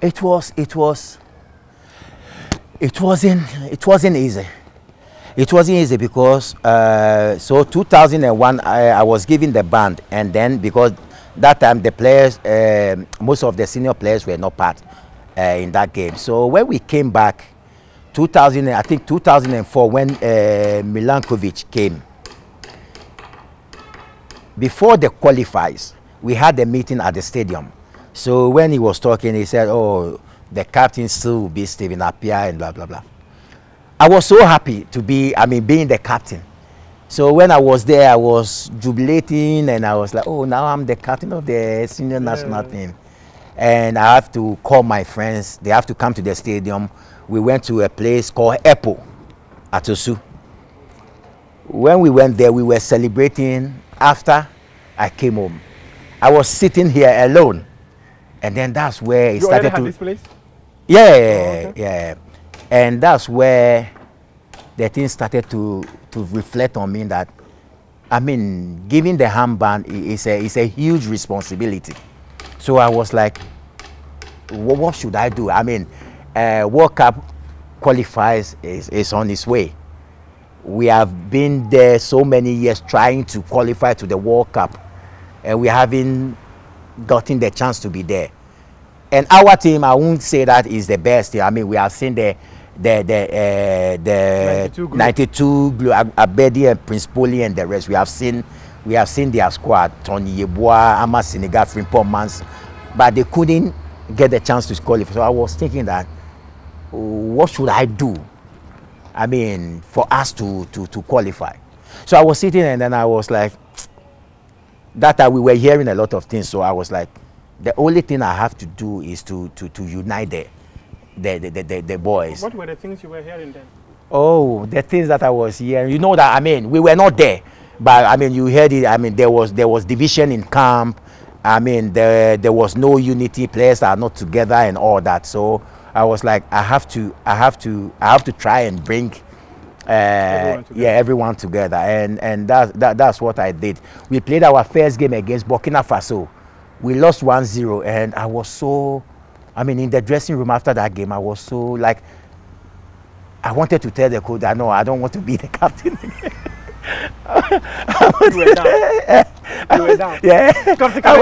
it was it was it wasn't it wasn't easy it wasn't easy because uh, so 2001 I, I was given the band and then because that time the players um most of the senior players were not part uh, in that game so when we came back 2000 i think 2004 when uh, milankovic came before the qualifiers, we had a meeting at the stadium. So when he was talking, he said, "Oh, the captain still will be Stephen Appiah and blah blah blah." I was so happy to be, I mean, being the captain. So when I was there, I was jubilating and I was like, "Oh, now I'm the captain of the senior national team." And I have to call my friends. They have to come to the stadium. We went to a place called Epo at Osu when we went there, we were celebrating after I came home. I was sitting here alone. And then that's where it You started to. this place? Yeah, oh, okay. yeah. And that's where the thing started to, to reflect on me that, I mean, giving the handband is a, is a huge responsibility. So I was like, "Wha- what should I do? I mean, uh, World Cup qualifies is, is on its way. We have been there so many years trying to qualify to the World Cup, and we haven't gotten the chance to be there. And our team, I won't say that is the best. I mean, we have seen the the the uh, the 92 92 Abedi and Prince Polley and the rest. We have seen we have seen their squad, Tony Yeboah, Ama Senegal, Frimpong Mans, but they couldn't get the chance to qualify. So I was thinking that, what should I do? I mean, for us to to to qualify. So I was sitting and then I was like, that time we were hearing a lot of things. So I was like, the only thing I have to do is to to to unite the the the, the, the, the boys. What were the things you were hearing then? Oh, the things that I was hearing. You know that I mean, we were not there, but I mean, you heard it. I mean, there was there was division in camp. I mean, there there was no unity. Players are not together and all that. So I was like, I have to, I have to, I have to try and bring. Uh, Everyone yeah, everyone together, and and that, that that's what I did. We played our first game against Burkina Faso. We lost 1-0, and I was so, I mean, in the dressing room after that game, I was so like, I wanted to tell the coach that no, I don't want to be the (laughs) captain. You were down. You were down. yeah.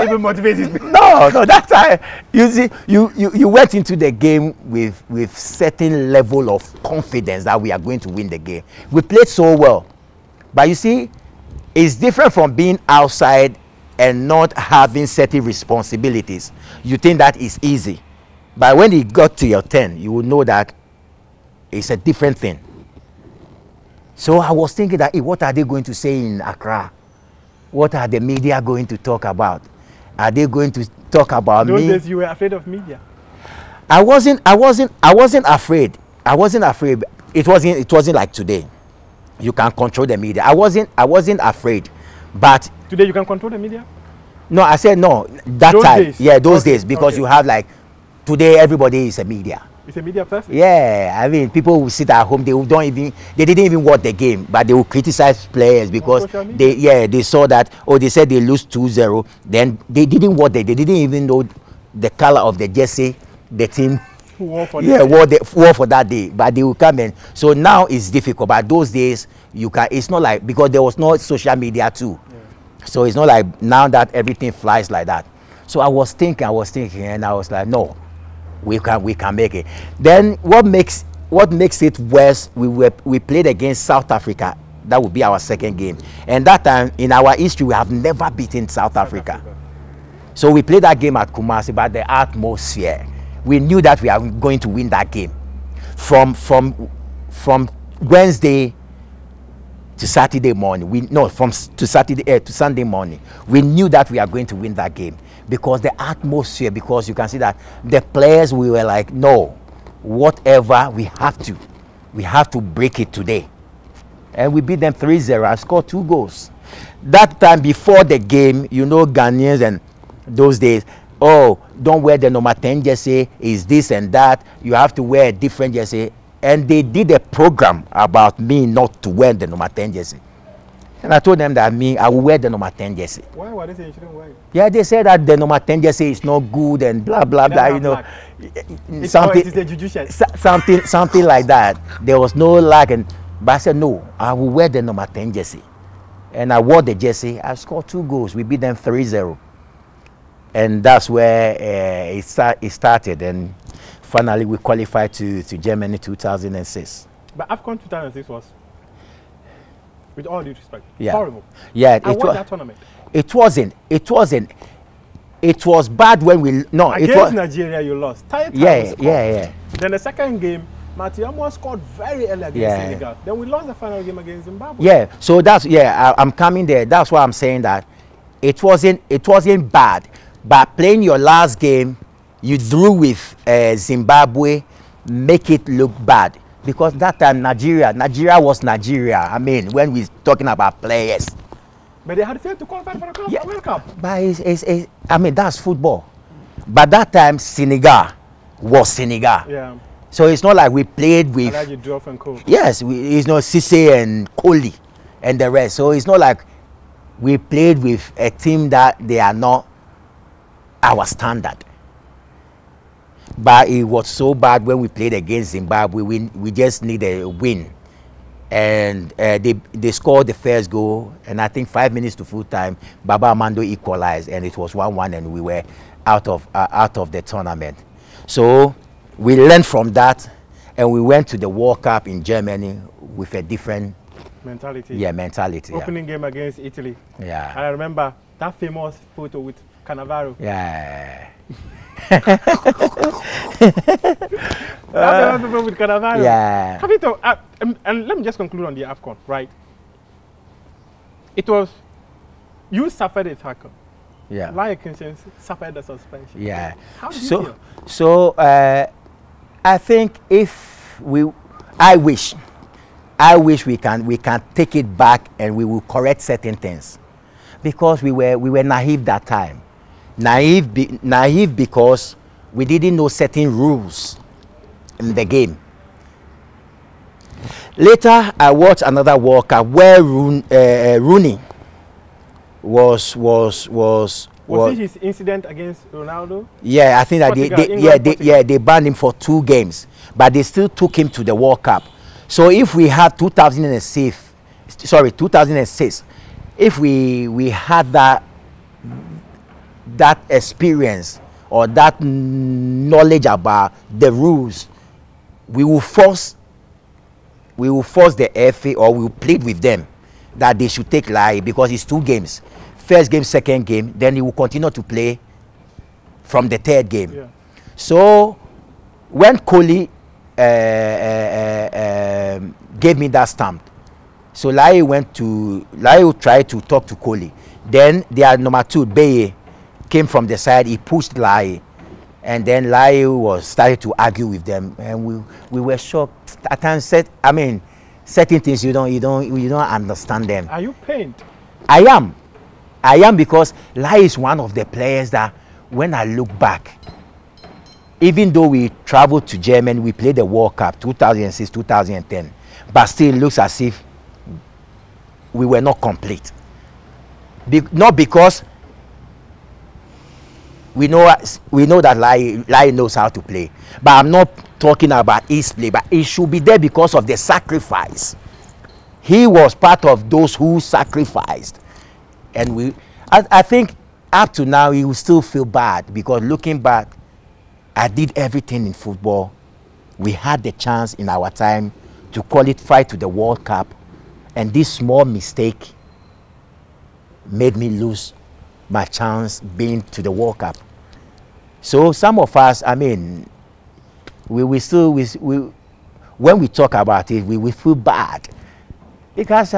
Even motivated me. No, no, that time you see, you, you you went into the game with with certain level of confidence that we are going to win the game. We played so well, but you see, it's different from being outside and not having certain responsibilities. You think that is easy, but when it got to your turn, you will know that it's a different thing. So I was thinking that, hey, what are they going to say in Accra? What are the media going to talk about? Are they going to talk about Those me? days you were afraid of media. I wasn't I wasn't I wasn't afraid. I wasn't afraid. It wasn't it wasn't like today. You can control the media. I wasn't I wasn't afraid. But Today you can control the media. no, I said no. That Those time. days? Yeah, those Okay, days because okay. you have like today everybody is a media. It's a media person. Yeah, I mean, people will sit at home. They don't even. They didn't even watch the game, but they will criticize players because they, yeah, they saw that. Or they said they lose 2-0. Then they didn't watch it. They didn't even know the color of the jersey, the team. Who won for yeah, war, the, war for that day. But they will come in. So now it's difficult. But those days, you can. It's not like because there was no social media too. So it's not like now that everything flies like that. So I was thinking, I was thinking, and I was like, no, we can we can make it. Then what makes what makes it worse? We were we played against South Africa. That would be our second game. And that time in our history, we have never beaten South Africa. So we played that game at Kumasi, but the atmosphere, we knew that we are going to win that game. From from from Wednesday to Saturday morning, we no from to Saturday uh, to Sunday morning, we knew that we are going to win that game because the atmosphere. Because you can see that the players we were like, no, whatever we have to, we have to break it today and we beat them 3-0 and scored two goals. That time before the game, you know Ghanaians and those days, oh, don't wear the number 10 jersey, is this and that. You have to wear a different jersey. And they did a program about me not to wear the number 10 jersey. And I told them that me, I will wear the number 10 jersey. Why were they saying you shouldn't wear it? Yeah, they said that the number 10 jersey is not good and blah, blah, blah, you know. It's, Something, it is the juju shirt. so- something something like that. There was no lag, and but I said no. I will wear the number ten jersey, and I wore the jersey. I scored two goals. We beat them 3-0. and that's where uh, it, start, it started. And finally, we qualified to to Germany 2006. But AFCON 2006 was, with all due respect, Yeah. horrible. Yeah, I it, won that tournament. it wasn't. It wasn't. It was bad when we no. It Against was. Nigeria, you lost. Tight Yeah, yeah, yeah. Then the second game, Matthew Amoah scored very early against Yeah. Senegal. Then we lost the final game against Zimbabwe. Yeah, so that's yeah. I, I'm coming there. That's why I'm saying that it wasn't it wasn't bad, but playing your last game, you drew with uh, Zimbabwe, make it look bad because that time Nigeria, Nigeria was Nigeria. I mean, when we're talking about players, But they had failed to qualify for the Club Yeah. World Cup. but it's, it's, it's, I mean that's football. But that time Senegal was Senegal, Yeah. so it's not like we played with El Hadji Diouf and Co. Yes, we, it's not Cisse and Kohli and the rest. So it's not like we played with a team that they are not our standard. But it was so bad when we played against Zimbabwe. We, we just need a win. and uh, they they scored the first goal, and I think five minutes to full time, Baba Amando equalized, and it was one-one, and we were out of uh, out of the tournament. So we learned from that, and we went to the World Cup in Germany with a different Mentality. yeah mentality. Yeah. Opening game against Italy. Yeah. And I remember that famous photo with Cannavaro. Yeah. (laughs) that famous photo with Cannavaro. Yeah. Uh, um, and let me just conclude on the AFCON, right? It was, you suffered a tackle. Yeah. Like Christians suffered a suspension. Yeah. How do you so, feel? so uh, I think if we, I wish, I wish we can we can take it back and we will correct certain things, because we were we were naive that time, naive be, naive because we didn't know certain rules in the game. Later, I watched another World Cup where Roon, uh, uh, Rooney was was was Was it his incident against Ronaldo? yeah, I think that they, Portugal, they England, yeah, they, yeah, they banned him for two games, but they still took him to the World Cup. So if we had 2006, sorry, 2006, if we we had that that experience or that knowledge about the rules, we will force we will force the FA or we will plead with them that they should take lie because it's two games. First game, second game, then he will continue to play from the third game. Yeah. So when Kohli uh, uh, uh, um, gave me that stamp, so Lai went to Lai tried to talk to Kohli. Then their number two, Beye, came from the side. He pushed Lai, and then Lai was started to argue with them, and we we were shocked. At times, said I mean, certain things you don't you don't you don't understand them. Are you pained? I am. I am because Lai is one of the players that when I look back, even though we traveled to Germany, we played the World Cup 2006, 2010, but still looks as if we were not complete. Be- not because we know we know that Lai, knows how to play, but I'm not talking about his play, but he should be there because of the sacrifice. He was part of those who sacrificed. And we I, I think up to now he will still feel bad because looking back i did everything in football. We had the chance in our time to qualify to the world cup. And this small mistake made me lose my chance being to the world cup so some of us i mean we we still we, we when we talk about it we, we feel bad because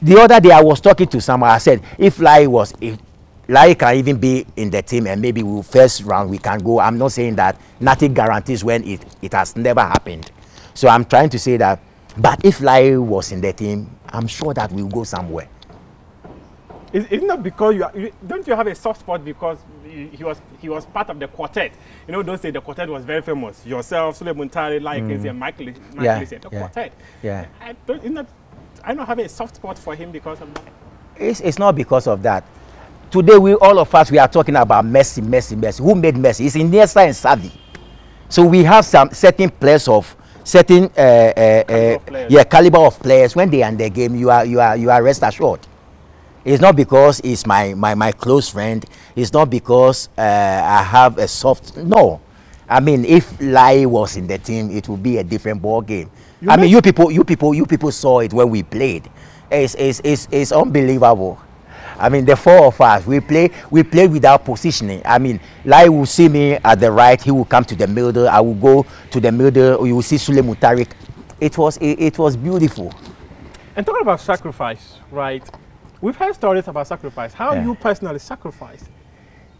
the other day I was talking to someone. I said, if Lai was, if Lai can even be in the team and maybe we first round we can go. I'm not saying that nothing guarantees when it, it has never happened. So I'm trying to say that, but if Lai was in the team, I'm sure that we'll go somewhere. Is it not because you, are, you don't you have a soft spot because he, was he was part of the quartet? You know, those days the quartet was very famous. Yourself, Suleiman Tari, like and Michael, Michael Yeah, the yeah, quartet. yeah. I don't, is not, I don't have a soft spot for him because of that. It's, it's not because of that. Today, we all of us we are talking about Messi, Messi, Messi. Who made Messi? It's Iniesta and Xavi. So we have some certain players of certain uh, uh, Caliber uh, of players. yeah caliber of players. When they are in the game, you are you are you are rest assured. It's not because he's my my my close friend. It's not because uh, I have a soft no. I mean, if Lai was in the team, it would be a different ball game. You I mean, you people, you people, you people saw it when we played. It's, it's, it's, it's unbelievable. I mean, the four of us, we play, we play without positioning. I mean, Lai will see me at the right, he will come to the middle, I will go to the middle, you will see Sule Mutarik. It was, it, it was beautiful. And talking about sacrifice, right? We've heard stories about sacrifice. How Yeah. you personally sacrificed,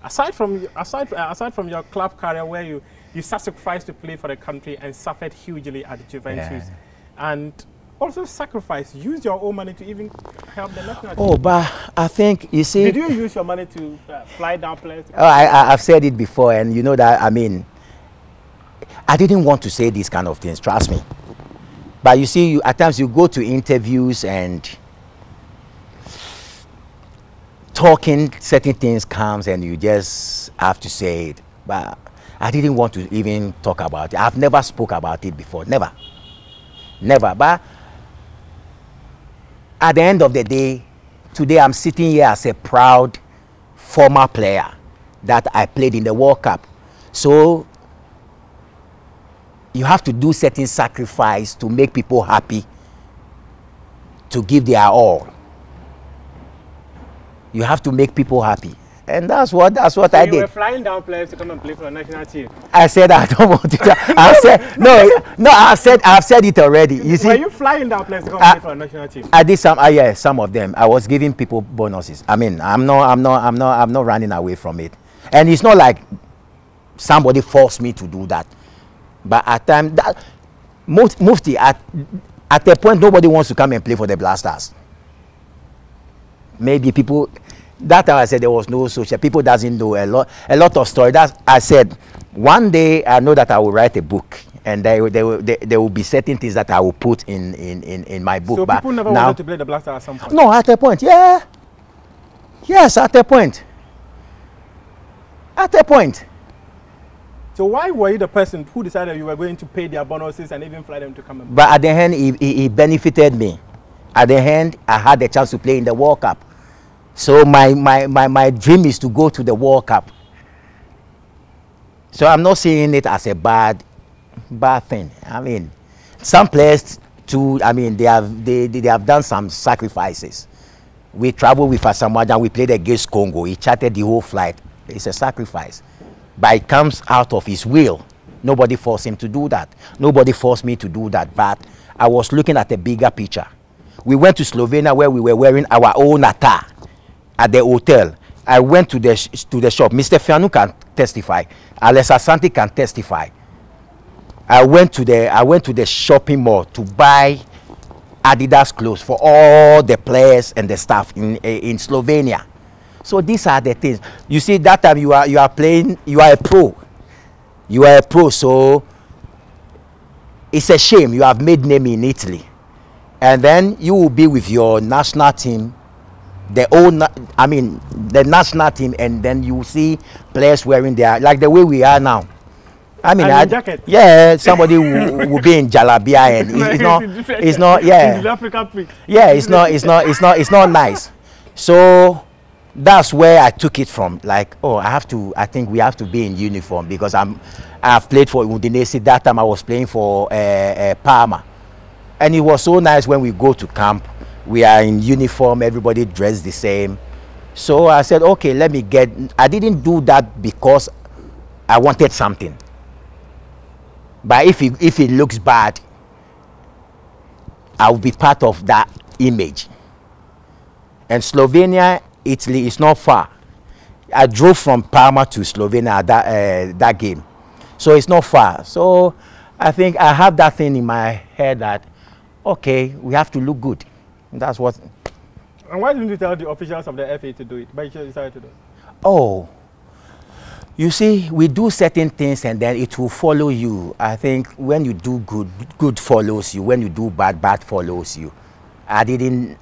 aside from aside aside from your club career, where you you sacrificed to play for the country and suffered hugely at Juventus, and also sacrifice, use your own money to even help the national team. Oh, but I think, you see, Did you use your money to uh, fly down players? Oh, I, I, I've said it before, and you know that, I mean, I didn't want to say these kind of things, trust me. But you see, you, at times you go to interviews and talking certain things comes and you just have to say it. But I didn't want to even talk about it. I've never spoke about it before, never. Never. But at the end of the day, today I'm sitting here as a proud former player that I played in the World Cup. So you have to do certain sacrifice to make people happy, to give their all. You have to make people happy. And that's what that's what So I you did. were flying down players to come and play for the national team. I said I don't want to. I (laughs) said no, no. I said I've said it already. You see, Were you flying down players to come Uh, play for the national team? I did some. Uh, yeah, some of them. I was giving people bonuses. I mean, I'm not, I'm not, I'm not, I'm not running away from it. And it's not like somebody forced me to do that. But at time that most Mufti at at a point nobody wants to come and play for the Blasters. Maybe people. That time I said there was no social. People doesn't know a lot. A lot of story. That I said one day I know that I will write a book. And there, there, will, there, there will be certain things that I will put in, in, in, in my book. So but people never now, wanted to play the Blaster at some point. no, at a point, yeah. Yes, at a point. At a point. So why were you the person who decided you were going to pay their bonuses and even fly them to come and But at the end, it, it, it benefited me. At the end, I had the chance to play in the World Cup. So my, my, my, my dream is to go to the World Cup. So I'm not seeing it as a bad, bad thing. I mean, some players too. I mean, they have they, they, have done some sacrifices. We traveled with Asamoah and we played against Congo. He chartered the whole flight. It's a sacrifice, but it comes out of his will. Nobody forced him to do that. Nobody forced me to do that. But I was looking at the bigger picture. We went to Slovenia where we were wearing our own attire at the hotel. I went to the to the shop. Mr. Fianu can testify. Alex Asante can testify. I went to the I went to the shopping mall to buy Adidas clothes for all the players and the staff in eh, in Slovenia. So these are the things. You see, that time you are you are playing. You are a pro. You are a pro. So it's a shame you have made name in Italy, and then you will be with your national team the old na- I mean the national team and then you see players wearing their like the way we are now. I mean, I, jacket. yeah, somebody will, be in jalabia and (laughs) it- it's not, (laughs) it's not, yeah, yeah, it's not, it's not, it's not, it's not nice. So that's where I took it from. Like, oh, I have to, I think we have to be in uniform because I'm, I've played for Udinese. That time I was playing for uh, uh, Parma, and it was so nice when we go to camp. We are in uniform, everybody dressed the same. So I said, okay, let me get. I didn't do that because I wanted something. But if it, if it looks bad, I will be part of that image. And Slovenia, Italy is not far. I drove from Parma to Slovenia that uh, that game, so it's not far. So I think I have that thing in my head that okay, we have to look good. That's what. And why didn't you tell the officials of the FA to do it? But you decided to do it. Oh, you see, we do certain things and then it will follow you. I think when you do good, good follows you. When you do bad, bad follows you. I didn't.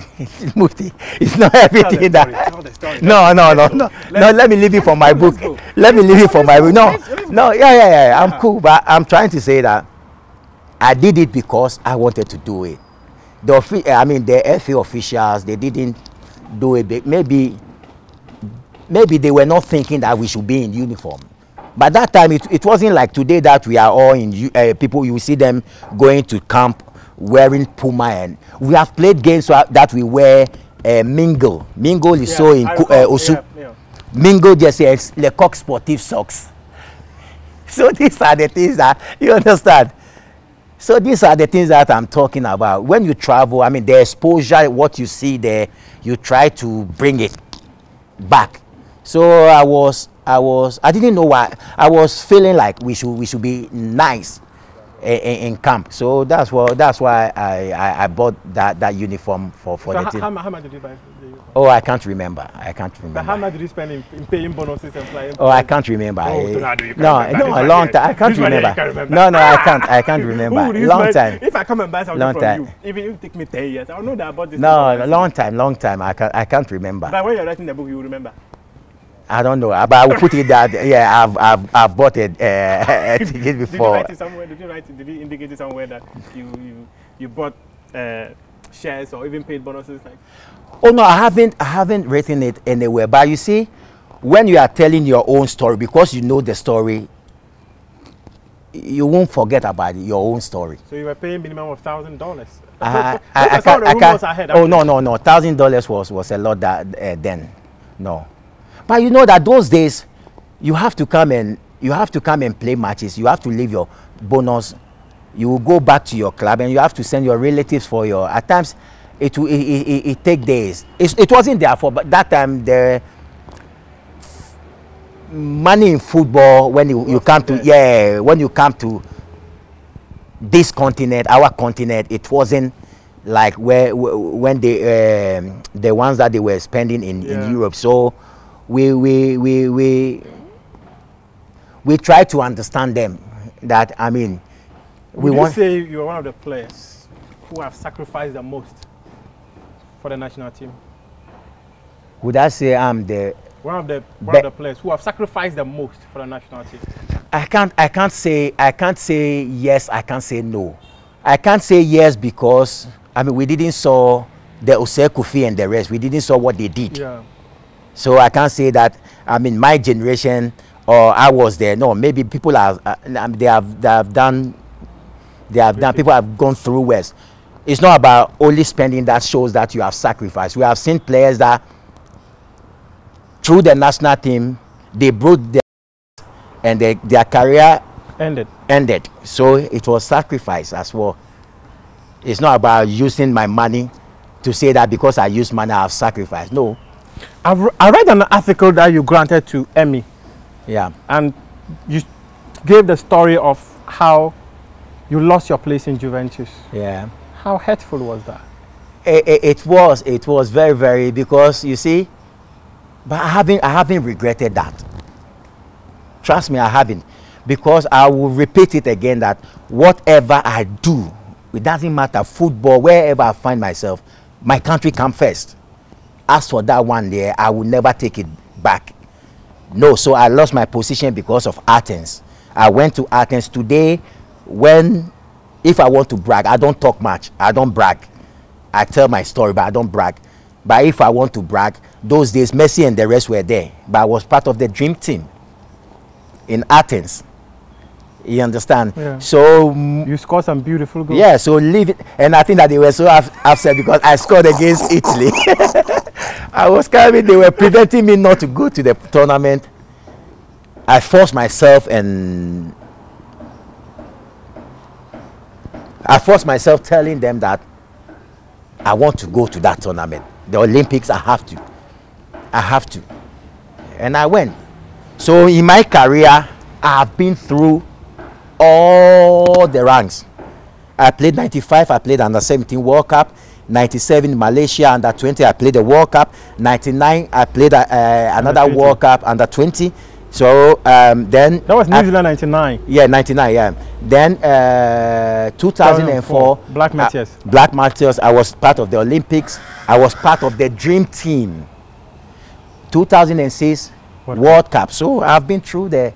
(laughs) Mufti, it's not everything that. tell the story. (laughs) No, no, no, no, no. Let me leave it for my book. Let me leave it for my book. No, no, yeah, yeah, yeah. I'm ah. cool, but I'm trying to say that I did it because I wanted to do it. The offi- I mean, the FA officials they didn't do it. be- Maybe maybe they were not thinking that we should be in uniform. But that time, it, it wasn't like today that we are all in, uh, people, you see them going to camp wearing Puma and we have played games that we wear uh, Mingle. Mingle is so in recall, uh, Osu. yeah, yeah. Mingle just says Le Coq Sportif socks. (laughs) So these are the things that you understand. So these are the things that I'm talking about. When you travel, I mean, the exposure, what you see there, you try to bring it back. So I was, I was, I didn't know why. I was feeling like we should, we should be nice in, in camp. So that's what, that's why I, I, I bought that, that uniform for, for So the team. how, how much did you buy? Oh, I can't remember. I can't But how remember. much did you spend in, in paying bonuses and flying? Oh, I can't remember. Oh, you can't no, remember? no, a long time. I can't remember. can't remember. No, no, I can't. I can't (laughs) remember. Ooh, long man- time. If I come and buy something Long from time. you, even if it take me 10 years, I'll know that I bought this. No, long time, long time. I can't. I can't remember. But when you're writing the book, you will remember. I don't know. But I will put it that. Yeah, I've I've, I've bought it uh, (laughs) a ticket Did you write it somewhere? Did you write it? Did you indicate it somewhere that you you you bought uh, shares or even paid bonuses? Like, Oh no, I haven't I haven't written it anywhere. But you see, when you are telling your own story, because you know the story, you won't forget about it, your own story. so you were paying minimum of thousand dollars. I, I, I some of can't, I can't. I heard, oh no, no, no. Thousand dollars was was a lot that uh, then. No, but you know that those days, you have to come and you have to come and play matches. You have to leave your bonus. You will go back to your club and you have to send your relatives for your. At times, it will it, it, it, it take days. It's, it wasn't there for, but that time the money in football when you, you come to yeah when you come to this continent, our continent, it wasn't like where when the um, the ones that they were spending in, Yeah. in Europe. So we we we we we try to understand them. That I mean, we Would want. you say you are one of the players who have sacrificed the most for the national team? Would I say I'm the? One of the one of the players who have sacrificed the most for the national team. I can't I can't say I can't say yes. I can't say no. I can't say yes because I mean we didn't saw the Osei Kofi and the rest. We didn't saw what they did. Yeah. So I can't say that I mean my generation or I was there. No, maybe people have uh, um, they have they have done they have done people have gone through worse. It's not about only spending that shows that you have sacrificed. We have seen players that through the national team they broke their and their, their career Ended. ended. So it was sacrifice as well. It's not about using my money to say that because I use money I have sacrificed. No. I've, re- I read an article that you granted to Emmy, Yeah. and you gave the story of how you lost your place in Juventus. Yeah. How hurtful was that? it, it, it was it was very very because you see but i haven't i haven't regretted that trust me i haven't because i will repeat it again that whatever i do it doesn't matter football wherever i find myself my country come first as for that one there i will never take it back. No so i lost my position because of athens. I went to athens today when if i want to brag i don't talk much. I don't brag. I tell my story but i don't brag. But if i want to brag those days messi and the rest were there. But i was part of the dream team in athens you understand Yeah. so mm, You scored some beautiful goals. yeah, so leave it. And I think that they were so upset because I scored against Italy. (laughs) I was coming, they were preventing me not to go to the tournament. I forced myself and I forced myself telling them that I want to go to that tournament. The Olympics, I have to. I have to. And I went. So in my career, I have been through all the ranks. I played 95, I played under 17 World Cup. 97 Malaysia under 20, I played the World Cup. 99, I played uh, uh, another 20. World Cup under 20. So um, then That was New I- Zealand 99. yeah, 99, yeah. Then uh, 2004, 2004, Black uh, Meteors. Black Meteors, I was part of the Olympics. I was part of the dream team. 2006 World World, Cup. So I've been through the.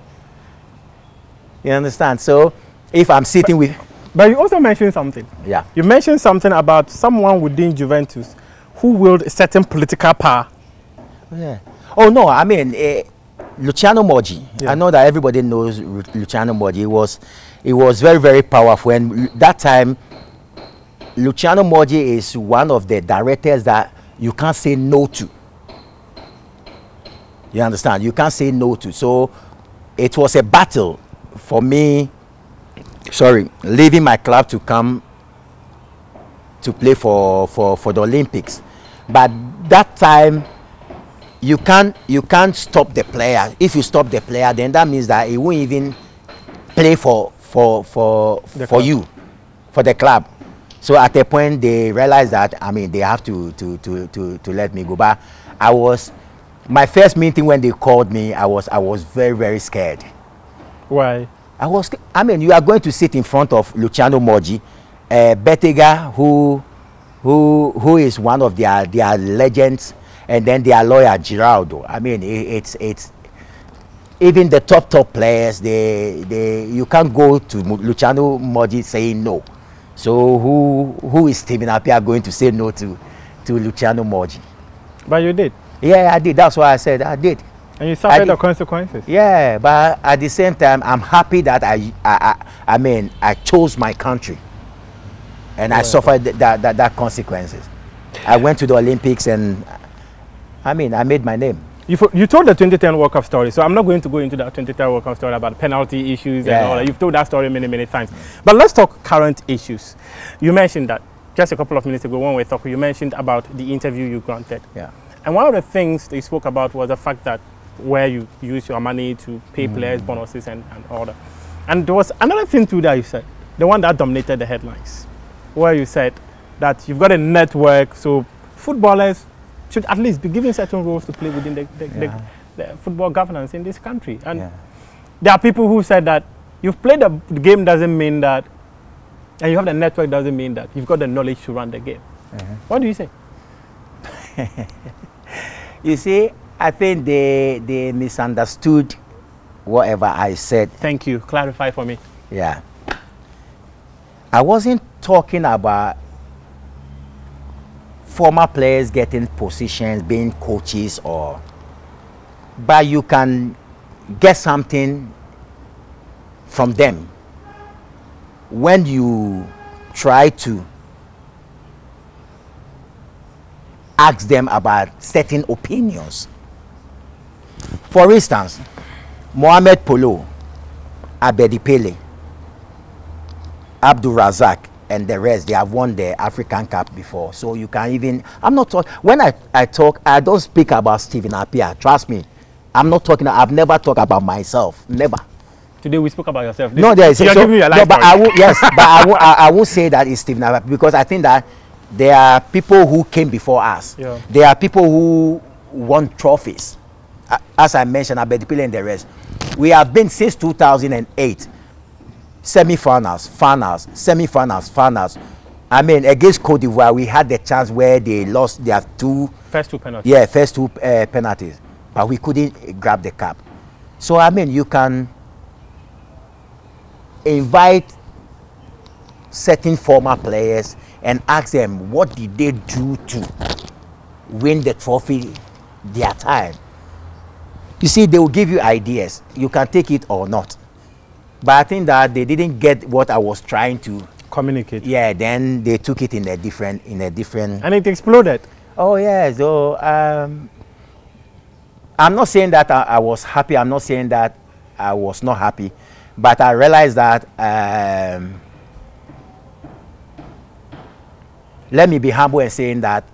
You understand? So if I'm sitting with. But you also mentioned something. Yeah. You mentioned something about someone within Juventus who willed a certain political power. Yeah. Oh no, I mean uh, Luciano Moggi. Yeah. I know that everybody knows Luciano Moggi. It was, it was very very powerful. And that time, Luciano Moggi is one of the directors that you can't say no to. You understand? You can't say no to. So, it was a battle for me. Sorry, leaving my club to come to play for for for the Olympics, but that time you can't you can't stop the player if you stop the player then that means that he won't even play for for for The for club. you for the club so at a point they realized that i mean they have to to to to, to let me go but i was my first meeting when they called me i was i was very very scared Why? I was. I mean, you are going to sit in front of Luciano Moggi, uh, Bettega, who, who, who is one of their their legends, and then their lawyer Giraudo. I mean, it, it's it's even the top top players. They they you can't go to Luciano Moggi saying no. So who who is Stephen Appiah going to say no to to Luciano Moggi? But you did. Yeah, I did. That's why I said I did. And you suffered the consequences. Yeah, but at the same time, I'm happy that I I I, I mean I chose my country, and I Yeah. suffered th- that, that that consequences. I went to the Olympics and I mean I made my name. You, you told the 2010 World Cup story, so I'm not going to go into that 2010 World Cup story about penalty issues and all that. You've told that story many, many times. But let's talk current issues. You mentioned that just a couple of minutes ago when we were talking, you mentioned about the interview you granted. Yeah. And one of the things they spoke about was the fact that where you use your money to pay mm. players bonuses and, and all that. And there was another thing too that you said, the one that dominated the headlines, where you said that you've got a network, so footballers should at least be given certain roles to play within the, the, Yeah. the, the football governance in this country. And Yeah. there are people who said that you've played the the game doesn't mean that, and you have the network doesn't mean that you've got the knowledge to run the game. Uh-huh. What do you say? (laughs) You see, I think they they misunderstood whatever I said. Thank you. Clarify for me. Yeah. I wasn't talking about former players getting positions, being coaches, or. But you can get something from them when you try to ask them about certain opinions. For instance, Mohamed Polo, Abedi Pele, Abdul Razak, and the rest, they have won the African Cup before. So you can even, I'm not talking, when I, I talk, I don't speak about Stephen Appiah. Trust me. I'm not talking, I've never talked about myself. Never. Today we spoke about yourself. This- No, there is. You're so- giving me no, life but I will, yes, (laughs) but I will, I, I will say that it's Stephen Appiah because I think that there are people who came before us. Yeah. There are people who won trophies. As I mentioned, Abedi Pele and the rest. We have been since 2008 semi-finals, finals, semi-finals, finals. I mean, against Cote d'Ivoire, we had the chance where they lost their two First two penalties. yeah, first two uh, penalties, but we couldn't grab the cup. So I mean, you can invite certain former players and ask them what did they do to win the trophy their time. You see, they will give you ideas. You can take it or not. But I think that they didn't get what I was trying to. Communicate. Yeah, then they took it in a different in a different And it exploded. Oh yeah, so um, I'm not saying that I, I was happy. I'm not saying that I was not happy, but I realized that. Um, let me be humble and saying that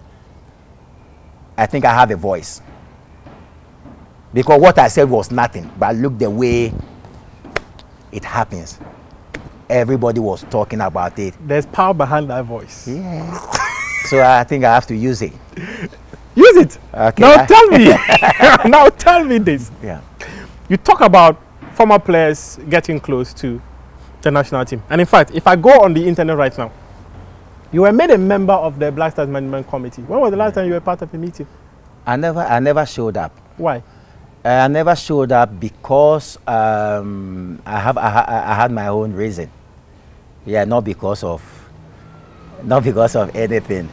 I think I have a voice because what I said was nothing, but look the way it happens. Everybody was talking about it. There's power behind that voice. Yeah. so I think I have to use it. Use it. Okay. Now tell me. (laughs) (laughs) now tell me this. Yeah. You talk about former players getting close to the national team. And in fact, if I go on the internet right now, you were made a member of the Black Stars Management Committee. When was the last time you were part of a meeting? I never, I never showed up. Why? I never showed up because um, I have, I, ha- I had my own reason. Yeah, not because of, not because of anything.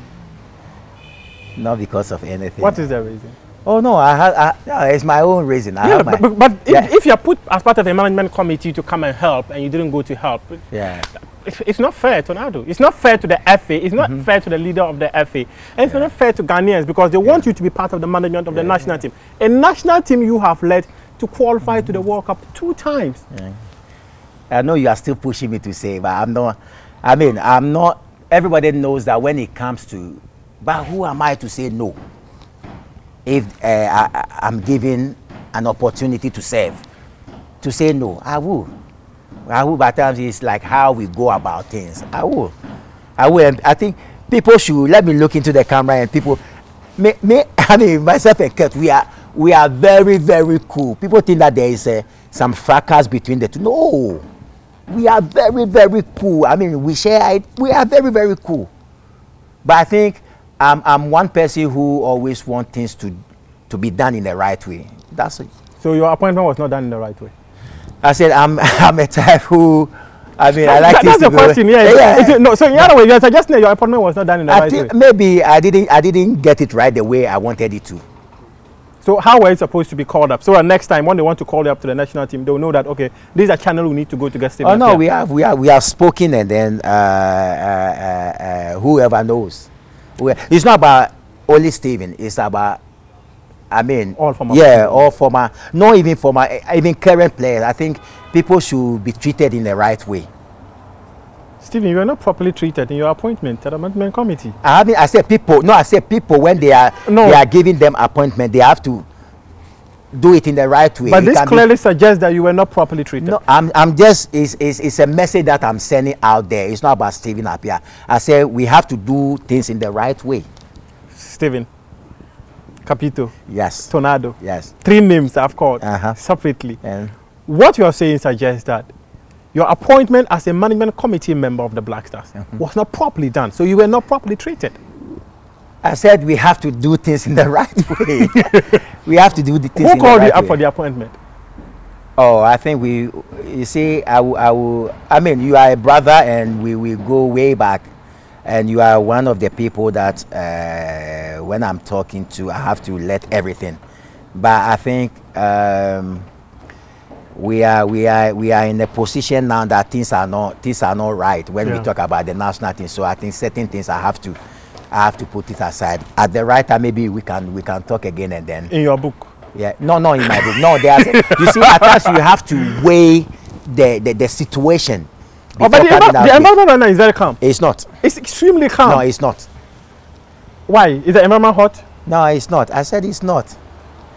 Not because of anything. What is the reason? Oh no, I had, I, no, it's my own reason. I Yeah, have my, but, but if, if you're put as part of a management committee to come and help and you didn't go to help, yeah, it's, it's not fair to Nado. It's not fair to the FA. It's Mm-hmm. not fair to the leader of the FA. And it's not fair to Ghanaians because they want you to be part of the management of the national team. A national team you have led to qualify to the World Cup two times. I know you are still pushing me to say, but I'm not. I mean, I'm not. Everybody knows that when it comes to, but who am I to say no? If uh, I, I- I'm given an opportunity to serve, to say no, I will. I will. But times it's like how we go about things. I will. I will. And I think people should let me look into the camera and people. Me, me (laughs) I mean myself and Kurt, we are we are very very cool. People think that there is uh, some fracas between the two. No, we are very very cool. I mean we share it. We are very very cool. But I think I'm, I'm one person who always want things to to be done in the right way. That's it. So your appointment was not done in the right way. I said I'm (laughs) I'm a type who I mean, I like That- that's the question. Yeah. yeah. It- no. So in other words, you're suggesting that your appointment was not done in the I right way. maybe I didn't I didn't get it right the way I wanted it to. So how were you supposed to be called up? So that next time when they want to call you up to the national team, they'll know that okay, this is a channel we need to go to get Stephen. Oh no, Appiah. we have we have we have spoken and then uh, uh, uh, uh, whoever knows. It's not about only Stephen. It's about I mean All former Yeah, players. all former. Not even former. Even current players. I think people should be treated in the right way. Stephen, you were not properly treated in your appointment at the management committee. I haven't. I said people. No, I said people when they are No. they are giving them appointment, they have to do it in the right way. But It this can be- clearly suggests that you were not properly treated. No, I'm, I'm just, it's, it's, it's a message that I'm sending out there. It's not about Stephen Appiah. I say we have to do things in the right way. Stephen, Capito, Yes. Tornado. Yes. Three names I've called Uh-huh. separately. And What you are saying suggests that your appointment as a management committee member of the Black Stars Mm-hmm. was not properly done. So you were not properly treated. I said we have to do things in the (laughs) right way. we have to do the things Who called the you up way. for the appointment? Oh, I think we, you see, I, will- I will, I mean, you are a brother and we will go way back. And you are one of the people that uh, when I'm talking to, I have to let everything. But I think um, we are we are we are in a position now that things are not things are not right when Yeah. we talk about the national team. So I think certain things I have to I have to put it aside. At the right time, maybe we can we can talk again and then. In your book. Yeah, no, no, in my book. No, there's. you see, at times you have to weigh the the, the situation. Oh, but the, before coming envi- out the environment right now is very calm. It's not. It's extremely calm. No, it's not. Why? Is the environment hot? No, it's not. I said it's not.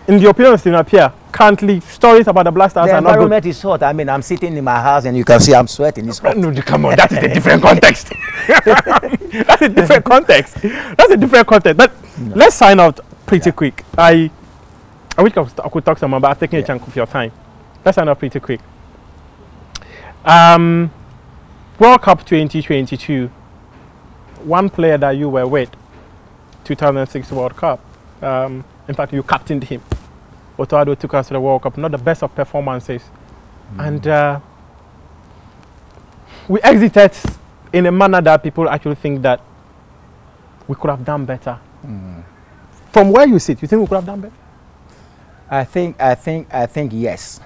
In the opinion of Stephen Appiah, currently stories about the Black Stars The are not good. environment is hot. I mean, I'm sitting in my house and you can see I'm sweating. It's hot. No, come on, (laughs) that is a different context. That's a different context. That's a different context. But let's sign out pretty quick. I I wish I could, I could talk some but I've taken a Yeah. chunk of your time. Let's sign out pretty quick. Um, World Cup 2022. One player that you were with, 2006 World Cup. Um, in fact, you captained him. Otto Addo took us to the World Cup. Not the best of performances, and uh, we exited in a manner that people actually think that we could have done better. From where you sit, you think we could have done better? I think, I think, I think yes.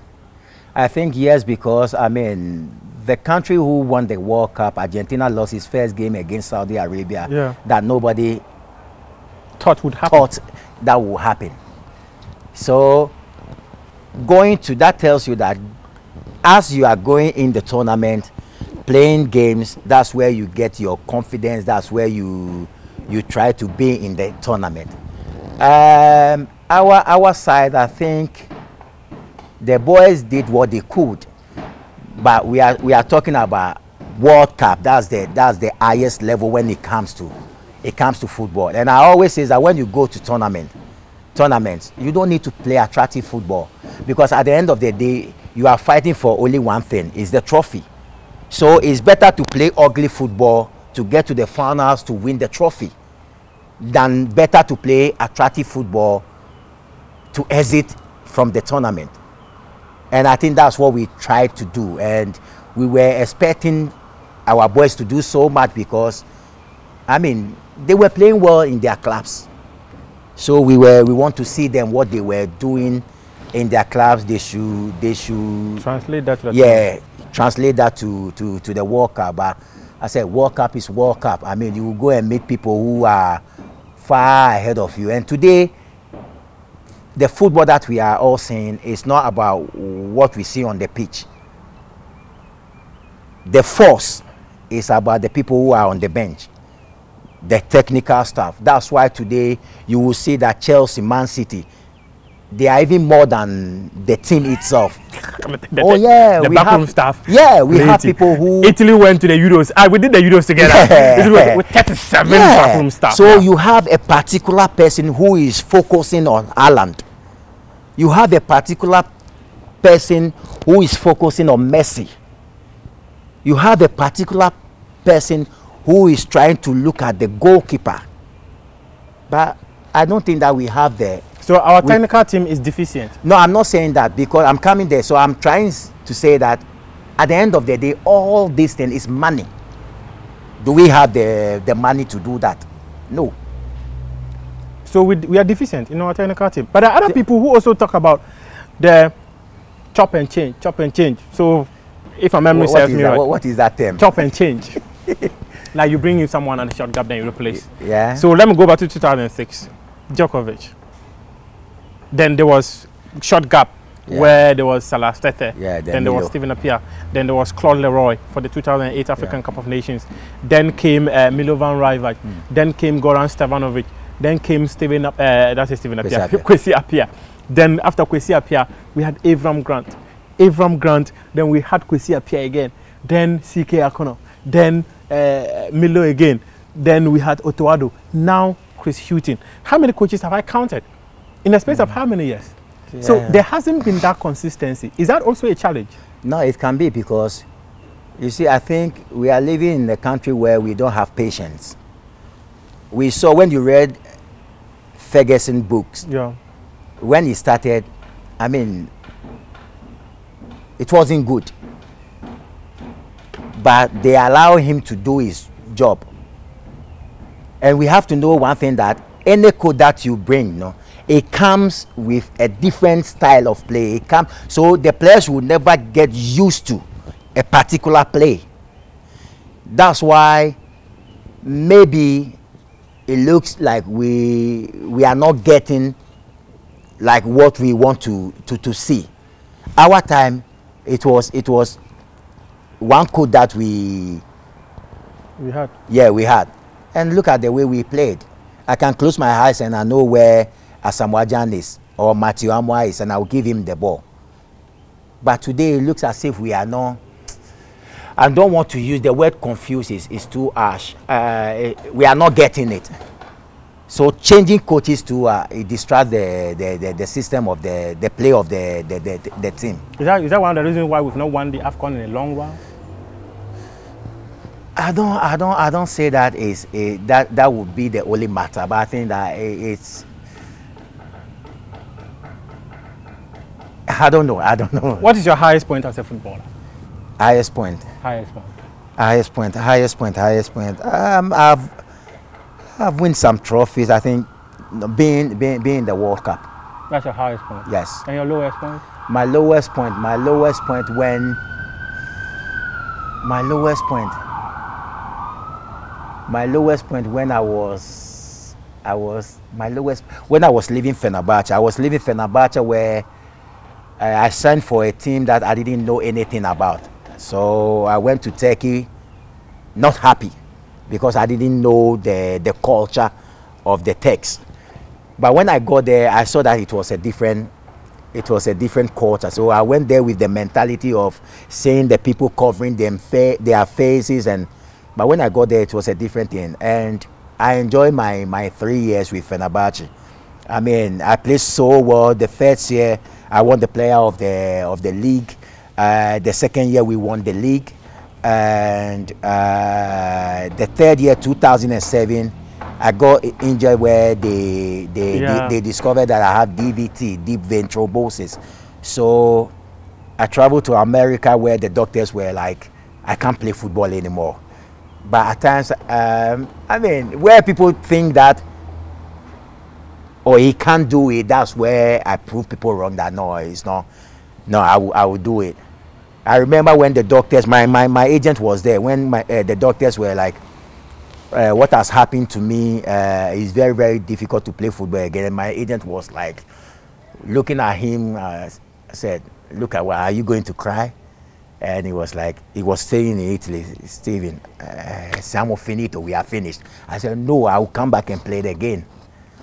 I think yes because I mean the country who won the World Cup, Argentina lost its first game against Saudi Arabia. Yeah. That nobody Thought would happen. thought that would happen. So going to that tells you that as you are going in the tournament, playing games, that's where you get your confidence. That's where you you try to be in the tournament. Um, our our side, I think, the boys did what they could, but we are we are talking about World Cup. That's the that's the highest level when it comes to it comes to football. And I always say that when you go to tournament, tournaments, you don't need to play attractive football because at the end of the day, you are fighting for only one thing: is the trophy. So it's better to play ugly football to get to the finals to win the trophy than better to play attractive football to exit from the tournament. And I think that's what we tried to do. And we were expecting our boys to do so much because, I mean, they were playing well in their clubs. So we were we want to see them what they were doing in their clubs. They should they should Translate that to the yeah translate that to to to the World Cup. But I said World Cup is World Cup. I mean, you will go and meet people who are far ahead of you. And today, the football that we are all seeing is not about what we see on the pitch. The force is about the people who are on the bench, the technical staff. That's why today you will see that Chelsea, Man City, they are even more than the team itself. (laughs) The- Oh, yeah, the we backroom have- staff. Yeah, we have people who Italy went to the Euros. Ah, we did the Euros together. Yeah. With 37 backroom staff. So Yeah. you have a particular person who is focusing on Haaland. You have a particular person who is focusing on Messi. You have a particular person who is trying to look at the goalkeeper. But I don't think that we have the So our We- technical team is deficient. no, I'm not saying that because I'm coming there. So I'm trying to say that at the end of the day, all this thing is money. Do we have the, the money to do that? No. So we, we are deficient in our technical team. But there are other people who also talk about the chop and change, chop and change. So if my memory serves me right, what is that term? chop and change. (laughs) like you bring in someone and the short gap, then you replace. Yeah. So let me go back to 2006, Dujkovic. Then there was short gap Yeah. where there was Sellas Tetteh. Yeah, then then there was. Stephen Appiah. Then there was Claude Leroy for the 2008 African Yeah. Cup of Nations. Then came uh, Milovan Rajevac. Hmm. Then came Goran Stevanovic. Then came Stephen, Ap- uh, that's Stephen Kwesi Appiah, Appiah. (laughs) Kwesi Appiah. Then after Kwesi Appiah, we had Avram Grant. Avram Grant. Then we had Kwesi Appiah again. Then CK Akonnor. Then uh, Milo again. Then we had Otto Addo. Now Chris Hughton. How many coaches have I counted? In the space of how many years? So there hasn't been that consistency. Is that also a challenge? No, it can be because, you see, I think we are living in a country where we don't have patience. We saw when you read Ferguson books, Yeah. when he started, I mean, it wasn't good. But they allow him to do his job. And we have to know one thing that any code that you bring, no, it comes with a different style of play. It come, so the players will never get used to a particular play. That's why maybe it looks like we we are not getting like what we want to to, to see. Our time, it was it was one code that we We had. yeah we had, and look at the way we played. I can close my eyes and I know where Asamoah is or Matthew Amoah is, and I will give him the ball. But today it looks as if we are not. I don't want to use the word confused is, is too harsh. Uh, we are not getting it. So changing coaches to uh, it distract the, the, the, the system of the, the play of the, the, the, the team. Is that, is that one of the reasons why we've not won the AFCON in a long while? I don't, I don't, I don't say that is a, that that would be the only matter, but I think that it's. I don't know. I don't know. What is your highest point as a footballer? Highest point. Highest point. Highest point. Highest point. Highest point. Um, I've, I've won some trophies. I think, being being being the World Cup. That's your highest point. Yes. And your lowest point? My lowest point. My lowest point when. My lowest point. My lowest point when I was, I was my lowest when I was leaving Fenerbahce. I was leaving Fenerbahce where I signed for a team that I didn't know anything about. So I went to Turkey, not happy, because I didn't know the the culture of the Turks. But when I got there, I saw that it was a different it was a different culture. So I went there with the mentality of seeing the people covering them their faces and but when I got there it was a different thing and I enjoyed my my 3 years with Fenerbahce. I mean, I played so well. The first year I won the player of the of the league. Uh, the second year we won the league and uh, the third year 2007 I got injured where they they, Yeah. they they discovered that I have DVT, deep vein thrombosis. So I traveled to America where the doctors were like, I can't play football anymore. But at times, um, I mean, where people think that, or he can't do it, that's where I prove people wrong that no, it's not, no, I I will do it. I remember when the doctors, my, my, my agent was there, when my, uh, the doctors were like, uh, what has happened to me uh, is very, very difficult to play football again. And my agent was like, looking at him, uh, said, look at, well, are you going to cry? And he was like, he was staying in Italy, Steven, uh, siamo finito, we are finished. I said, no, I will come back and play it again.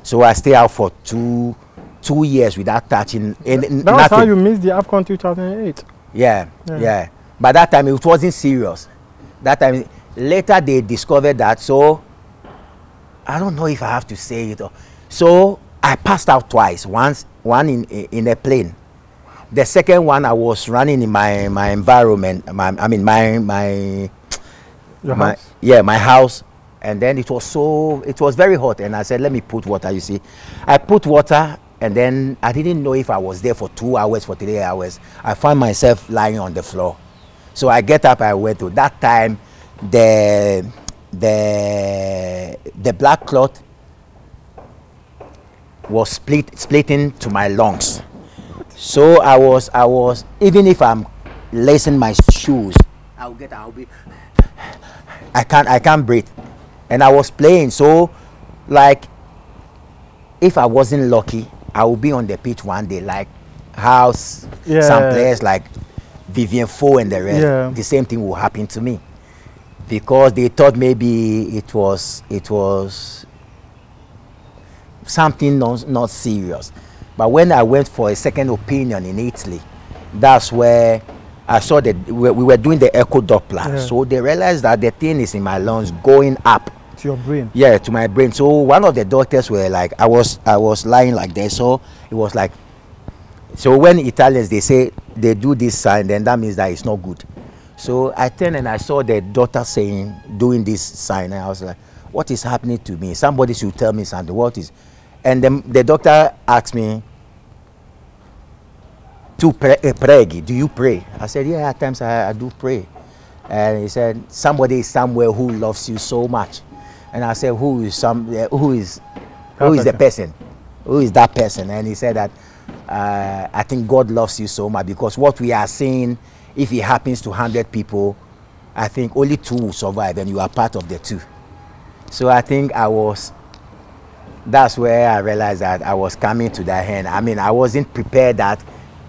So I stay out for two, two years without touching any, That was how nothing. you missed the AFCON 2008. Yeah, Yeah. yeah, But that time it wasn't serious. That time, later they discovered that. So I don't know if I have to say it. Or, so I passed out twice. Once, one in in a plane. The second one I was running in my my environment. My, I mean my my Your my house? yeah my house and then it was so it was very hot and i said let me put water you see i put water and then i didn't know if i was there for two hours for three hours i found myself lying on the floor So I get up, I went to that time the the the black cloth was split splitting to my lungs. So I was I was even if I'm lacing my shoes, I'll get I'll be I can't I can't breathe. And I was playing so like if I wasn't lucky, I would be on the pitch one day like House, s- some players like Vivien Foe and the rest. Yeah. The same thing will happen to me because they thought maybe it was it was something not, not serious. But when I went for a second opinion in Italy, that's where I saw that we, we were doing the echo Doppler. Yeah. So they realized that the thing is in my lungs going up. To your brain. Yeah, to my brain. So one of the doctors were like, I was I was lying like this. So it was like, so when Italians they say they do this sign, then that means that it's not good. So I turned and I saw the doctor saying doing this sign, and I was like, what is happening to me? Somebody should tell me something. What is? And then the doctor asked me, to pray, uh, preghi, do you pray? I said, yeah, at times I, I do pray. And he said, somebody is somewhere who loves you so much. And I said, who is some, uh, who is, who is the person? Who is that person? And he said that, uh, I think God loves you so much because what we are seeing, if it happens to 100 people, I think only two will survive and you are part of the two. So I think I was, that's where I realized that I was coming to that end. I mean, I wasn't prepared that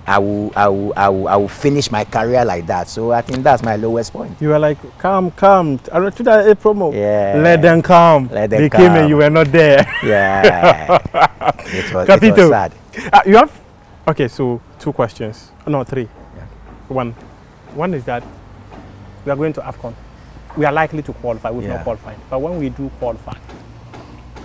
I will, I will, I will, I will finish my career like that. So I think that's my lowest point. You were like, come, come. I don't to that a promo. Yeah. Let them come. Let them they came come. and you were not there. (laughs) Yeah. (laughs) it, was, it was sad. Uh, you have okay. So two questions. No, three. One. One is that we are going to Afcon. We are likely to qualify. We've Yeah. not qualified, but when we do qualify,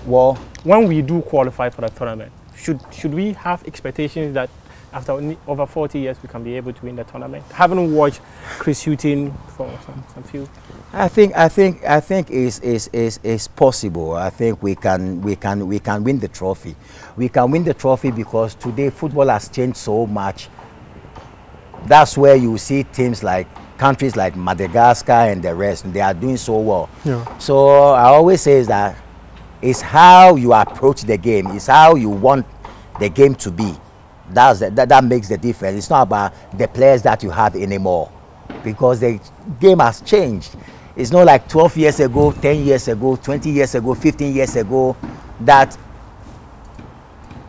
Well, when we do qualify for the tournament, should should we have expectations that after over 40 years we can be able to win the tournament? Haven't watched Chris Hughton for some, some few. I think I think I think is is is is possible. I think we can we can we can win the trophy. We can win the trophy because today football has changed so much. That's where you see teams like countries like Madagascar and the rest. They are doing so well. Yeah. So I always say is that it's how you approach the game. It's how you want the game to be. That's the, that, that makes the difference. It's not about the players that you have anymore, because the game has changed. It's not like 12 years ago, 10 years ago, 20 years ago, 15 years ago, that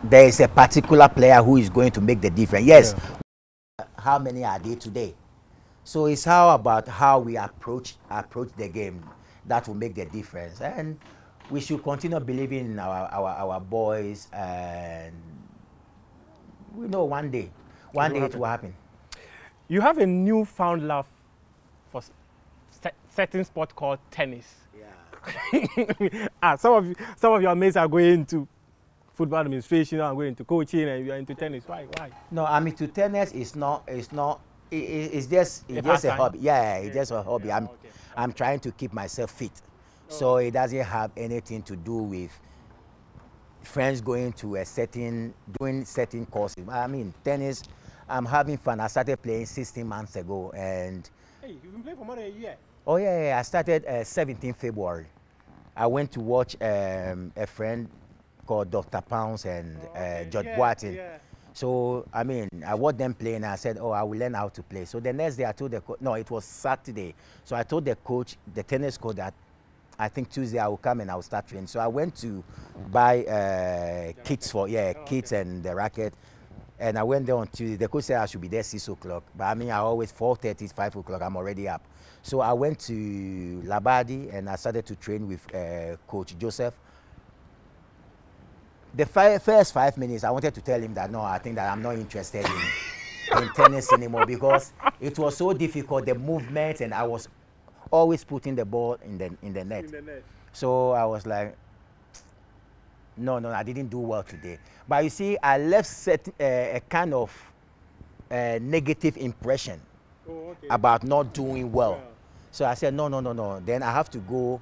there is a particular player who is going to make the difference. Yes, how many are there today? So it's how about how we approach approach the game that will make the difference, and we should continue believing in our our, our boys, and we know one day, one will day it will happen. You have a newfound love for certain sport called tennis. Yeah. (laughs) ah, some of you, some of your mates are going into football administration, are going into coaching, and you are into tennis. Why? Why? No, I mean to tennis is not it's not it, it- it's just A it's just a hobby. Yeah, it's Yeah, just a hobby. yeah, I'm okay. I'm trying to keep myself fit, so it doesn't have anything to do with friends going to a certain doing certain courses. I mean tennis. I'm having fun. I started playing 16 months ago, and Hey, you've been playing for more than a year. oh yeah, yeah I started uh, 17 February. I went to watch um, a friend called Dr. Pounds and uh, George Boatin. So I mean, I watched them play and I said, "Oh, I will learn how to play." So the next day, I told the coach. No, it was Saturday. So I told the coach, the tennis coach, that I think Tuesday I will come and I will start training. So I went to buy uh, kits for yeah, kits and the racket. And I went there on Tuesday. The coach said I should be there six o'clock. But I mean, I always 4:30, 5 o'clock. I'm already up. So I went to Labadi and I started to train with uh, Coach Joseph the fi- first five minutes, I wanted to tell him that no, I think that I'm not interested in, in tennis anymore because it was so difficult, the movement, and I was always putting the ball in the in the net. So I was like, no, no, I didn't do well today. But you see, I left set, uh, a kind of uh, negative impression Oh, okay. about not doing well. Well. So I said, no, no, no, no. Then I have to go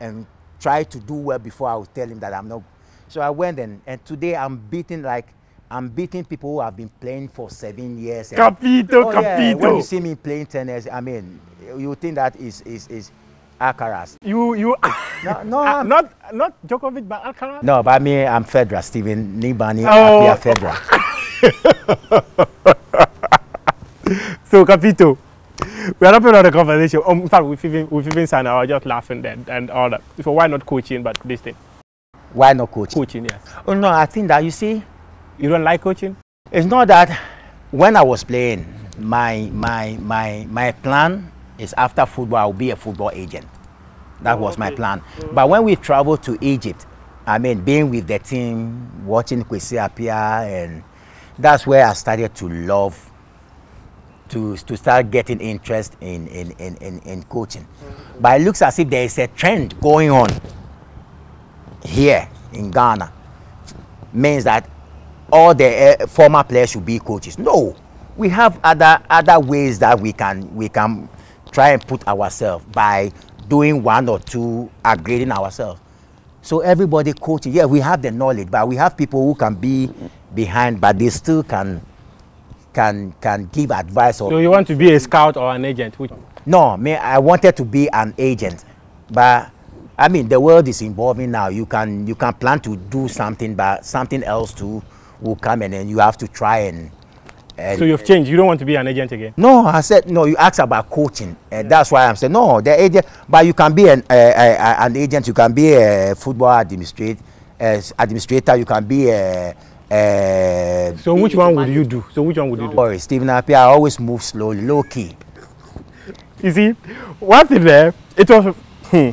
and try to do well before I will tell him that I'm not. So I went and, and today I'm beating like I'm beating people who have been playing for seven years. and- Capito, Oh, yeah. When Capito. you see me playing tennis, I mean, you think that is is is Alcaraz. You, you, No, (laughs) no, Ah, not, not Djokovic, but Alcaraz. No, but me, I'm Federer, Steven Nibani, Oh. Appiah Federer. (laughs) So, Capito, we are wrapping up the conversation. Um, in fact, we've even, we've even signed our just laughing then and all that. So, why not coaching, but this thing? Why not coach? Coaching, yes. Oh no, I think that you see, You don't like coaching? it's not that when I was playing, my my my my plan is after football I'll be a football agent. That was my okay. plan. But when we traveled to Egypt, I mean being with the team, watching Kwesi Appiah and that's where I started to love to to start getting interest in in, in, in, in coaching. But it looks as if there is a trend going on here in Ghana. Means that all the uh, former players should be coaches. No, we have other other ways that we can we can try and put ourselves by doing one or two upgrading ourselves. So everybody coaching. Yeah, we have the knowledge, but we have people who can be behind, but they still can can can give advice or So, you want to be a scout or an agent? Which, no, me, I wanted to be an agent, but I mean the world is evolving now. You can you can plan to do something, but something else too will come, and then you have to try and. And so, you've changed. You don't want to be an agent again? no, I said no. You asked about coaching, and that's why I'm saying no. The agent, but you can be an uh, uh, an agent. You can be a football administrator. Administrator, you can be a. a So, which one would you do? So, which one would you do? Sorry, Stephen Appiah always move slowly, low key. You see, one thing there, it was. Hmm.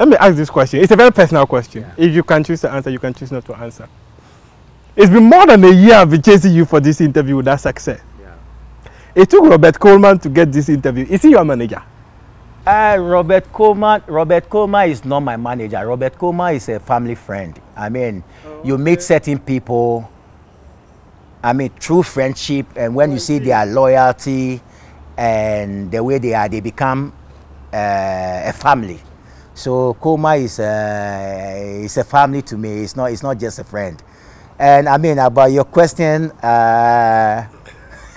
Let me ask this question. It's a very personal question. If you can choose to answer, you can choose not to answer. It's been more than a year I've been chasing you for this interview with that success. It took Robert Coleman to get this interview. Is he your manager? Uh, Robert Coleman. Robert Coleman is not my manager. Robert Coleman is a family friend. I mean, you meet certain people. I mean, true friendship, and when you see their loyalty and the way they are, they become uh, a family. So Coleman is a, is a family to me. It's not. It's not just a friend. And I mean, about your question. Uh,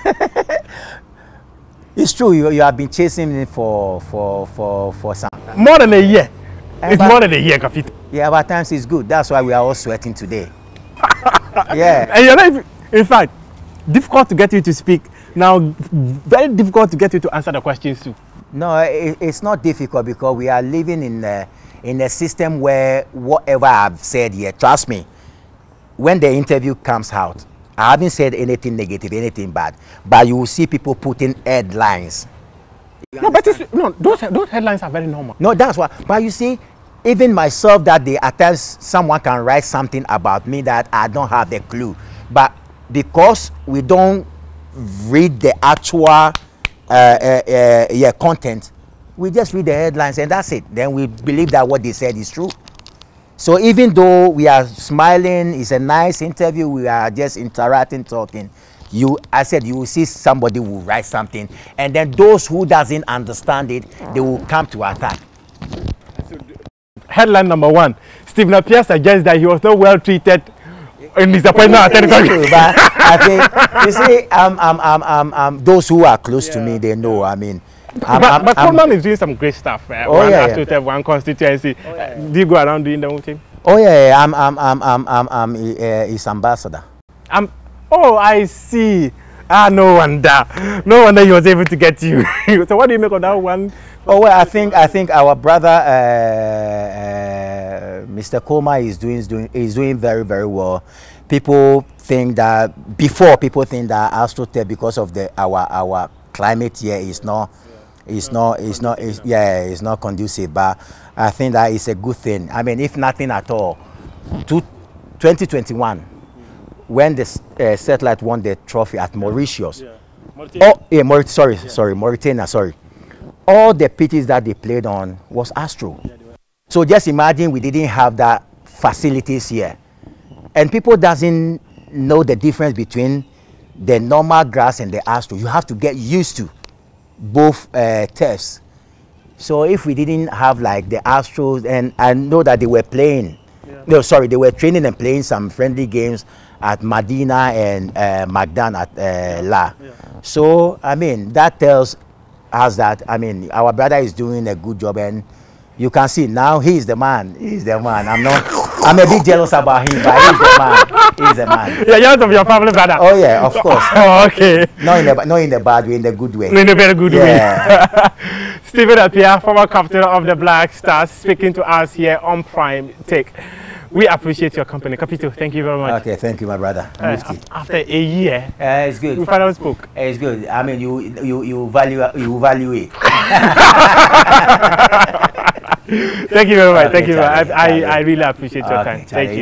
(laughs) It's true. You, you have been chasing me for for for for some. More than a year. Eh, It's but- more than a year, Capito. Yeah, but times is good. That's why we are all sweating today. (laughs) yeah. And you're not, in fact, difficult to get you to speak. Now, very difficult to get you to answer the questions too. No, it, it's not difficult because we are living in a, in a system where whatever I've said here, trust me, when the interview comes out, I haven't said anything negative, anything bad, but you will see people putting headlines. No, but it's, no, those, those headlines are very normal. No, that's why. But you see, even myself, that day, at times someone can write something about me that I don't have the clue. But because we don't read the actual uh, uh, uh, yeah, content, we just read the headlines and that's it. Then we believe that what they said is true. So even though we are smiling, it's a nice interview, we are just interacting, talking. You, I said, you will see somebody will write something, and then those who doesn't understand it, they will come to attack. Headline number one Stephen Appiah suggests that he was not well treated in his appointment at It's Technical. true, but I think you see, um, um, um, um, um, those who are close to me, they know. I mean, I'm, but I'm- but I'm- Coleman is doing some great stuff. Uh, Oh, one yeah, yeah. Astro one constituency. Uh, do you go around doing them with him? oh yeah, yeah, I'm, I'm, I'm, I'm, I'm, I'm uh, his ambassador. Um, oh, I see. Ah, no wonder. No wonder he was able to get you. (laughs) so, what do you make of that one? Oh well, I think I think our brother uh, uh, Mr. Koma is doing is doing is doing very very well. People think that before people think that AstroTech because of the our our climate here is not is not is not is, yeah it's not conducive. But I think that is a good thing. I mean, if nothing at all, to 2021 when the uh, satellite won the trophy at Mauritius. Oh, yeah, Maurit- sorry, sorry, Mauritania, sorry. All the pitches that they played on was Astro. So just imagine we didn't have that facilities here. And people doesn't know the difference between the normal grass and the Astro. You have to get used to both uh, turfs. So if we didn't have like the Astros, and I know that they were playing, no, sorry, they were training and playing some friendly games at Madina and uh, Magdan at uh, La. So I mean that tells us that I mean our brother is doing a good job and you can see now he's the man. He's the man. I'm not. I'm a bit jealous about him, but he's a man. He's a man. You're jealous of your family brother. Oh yeah, of course. (laughs) Oh, okay. Not in the not in the bad way, in the good way. In a very good Yeah. way. (laughs) Stephen Appiah, former captain of the Black Stars, speaking to us here on Prime Take. We appreciate your company. Capito, thank you very much. Okay, thank you, my brother. Uh, after a year, Uh, it's good. we finally spoke. It's good. I mean, you you you value you value it. (laughs) Thank you very much. Okay, thank you. Charlie, I, I, I really appreciate your Okay, time. Charlie, Thank you.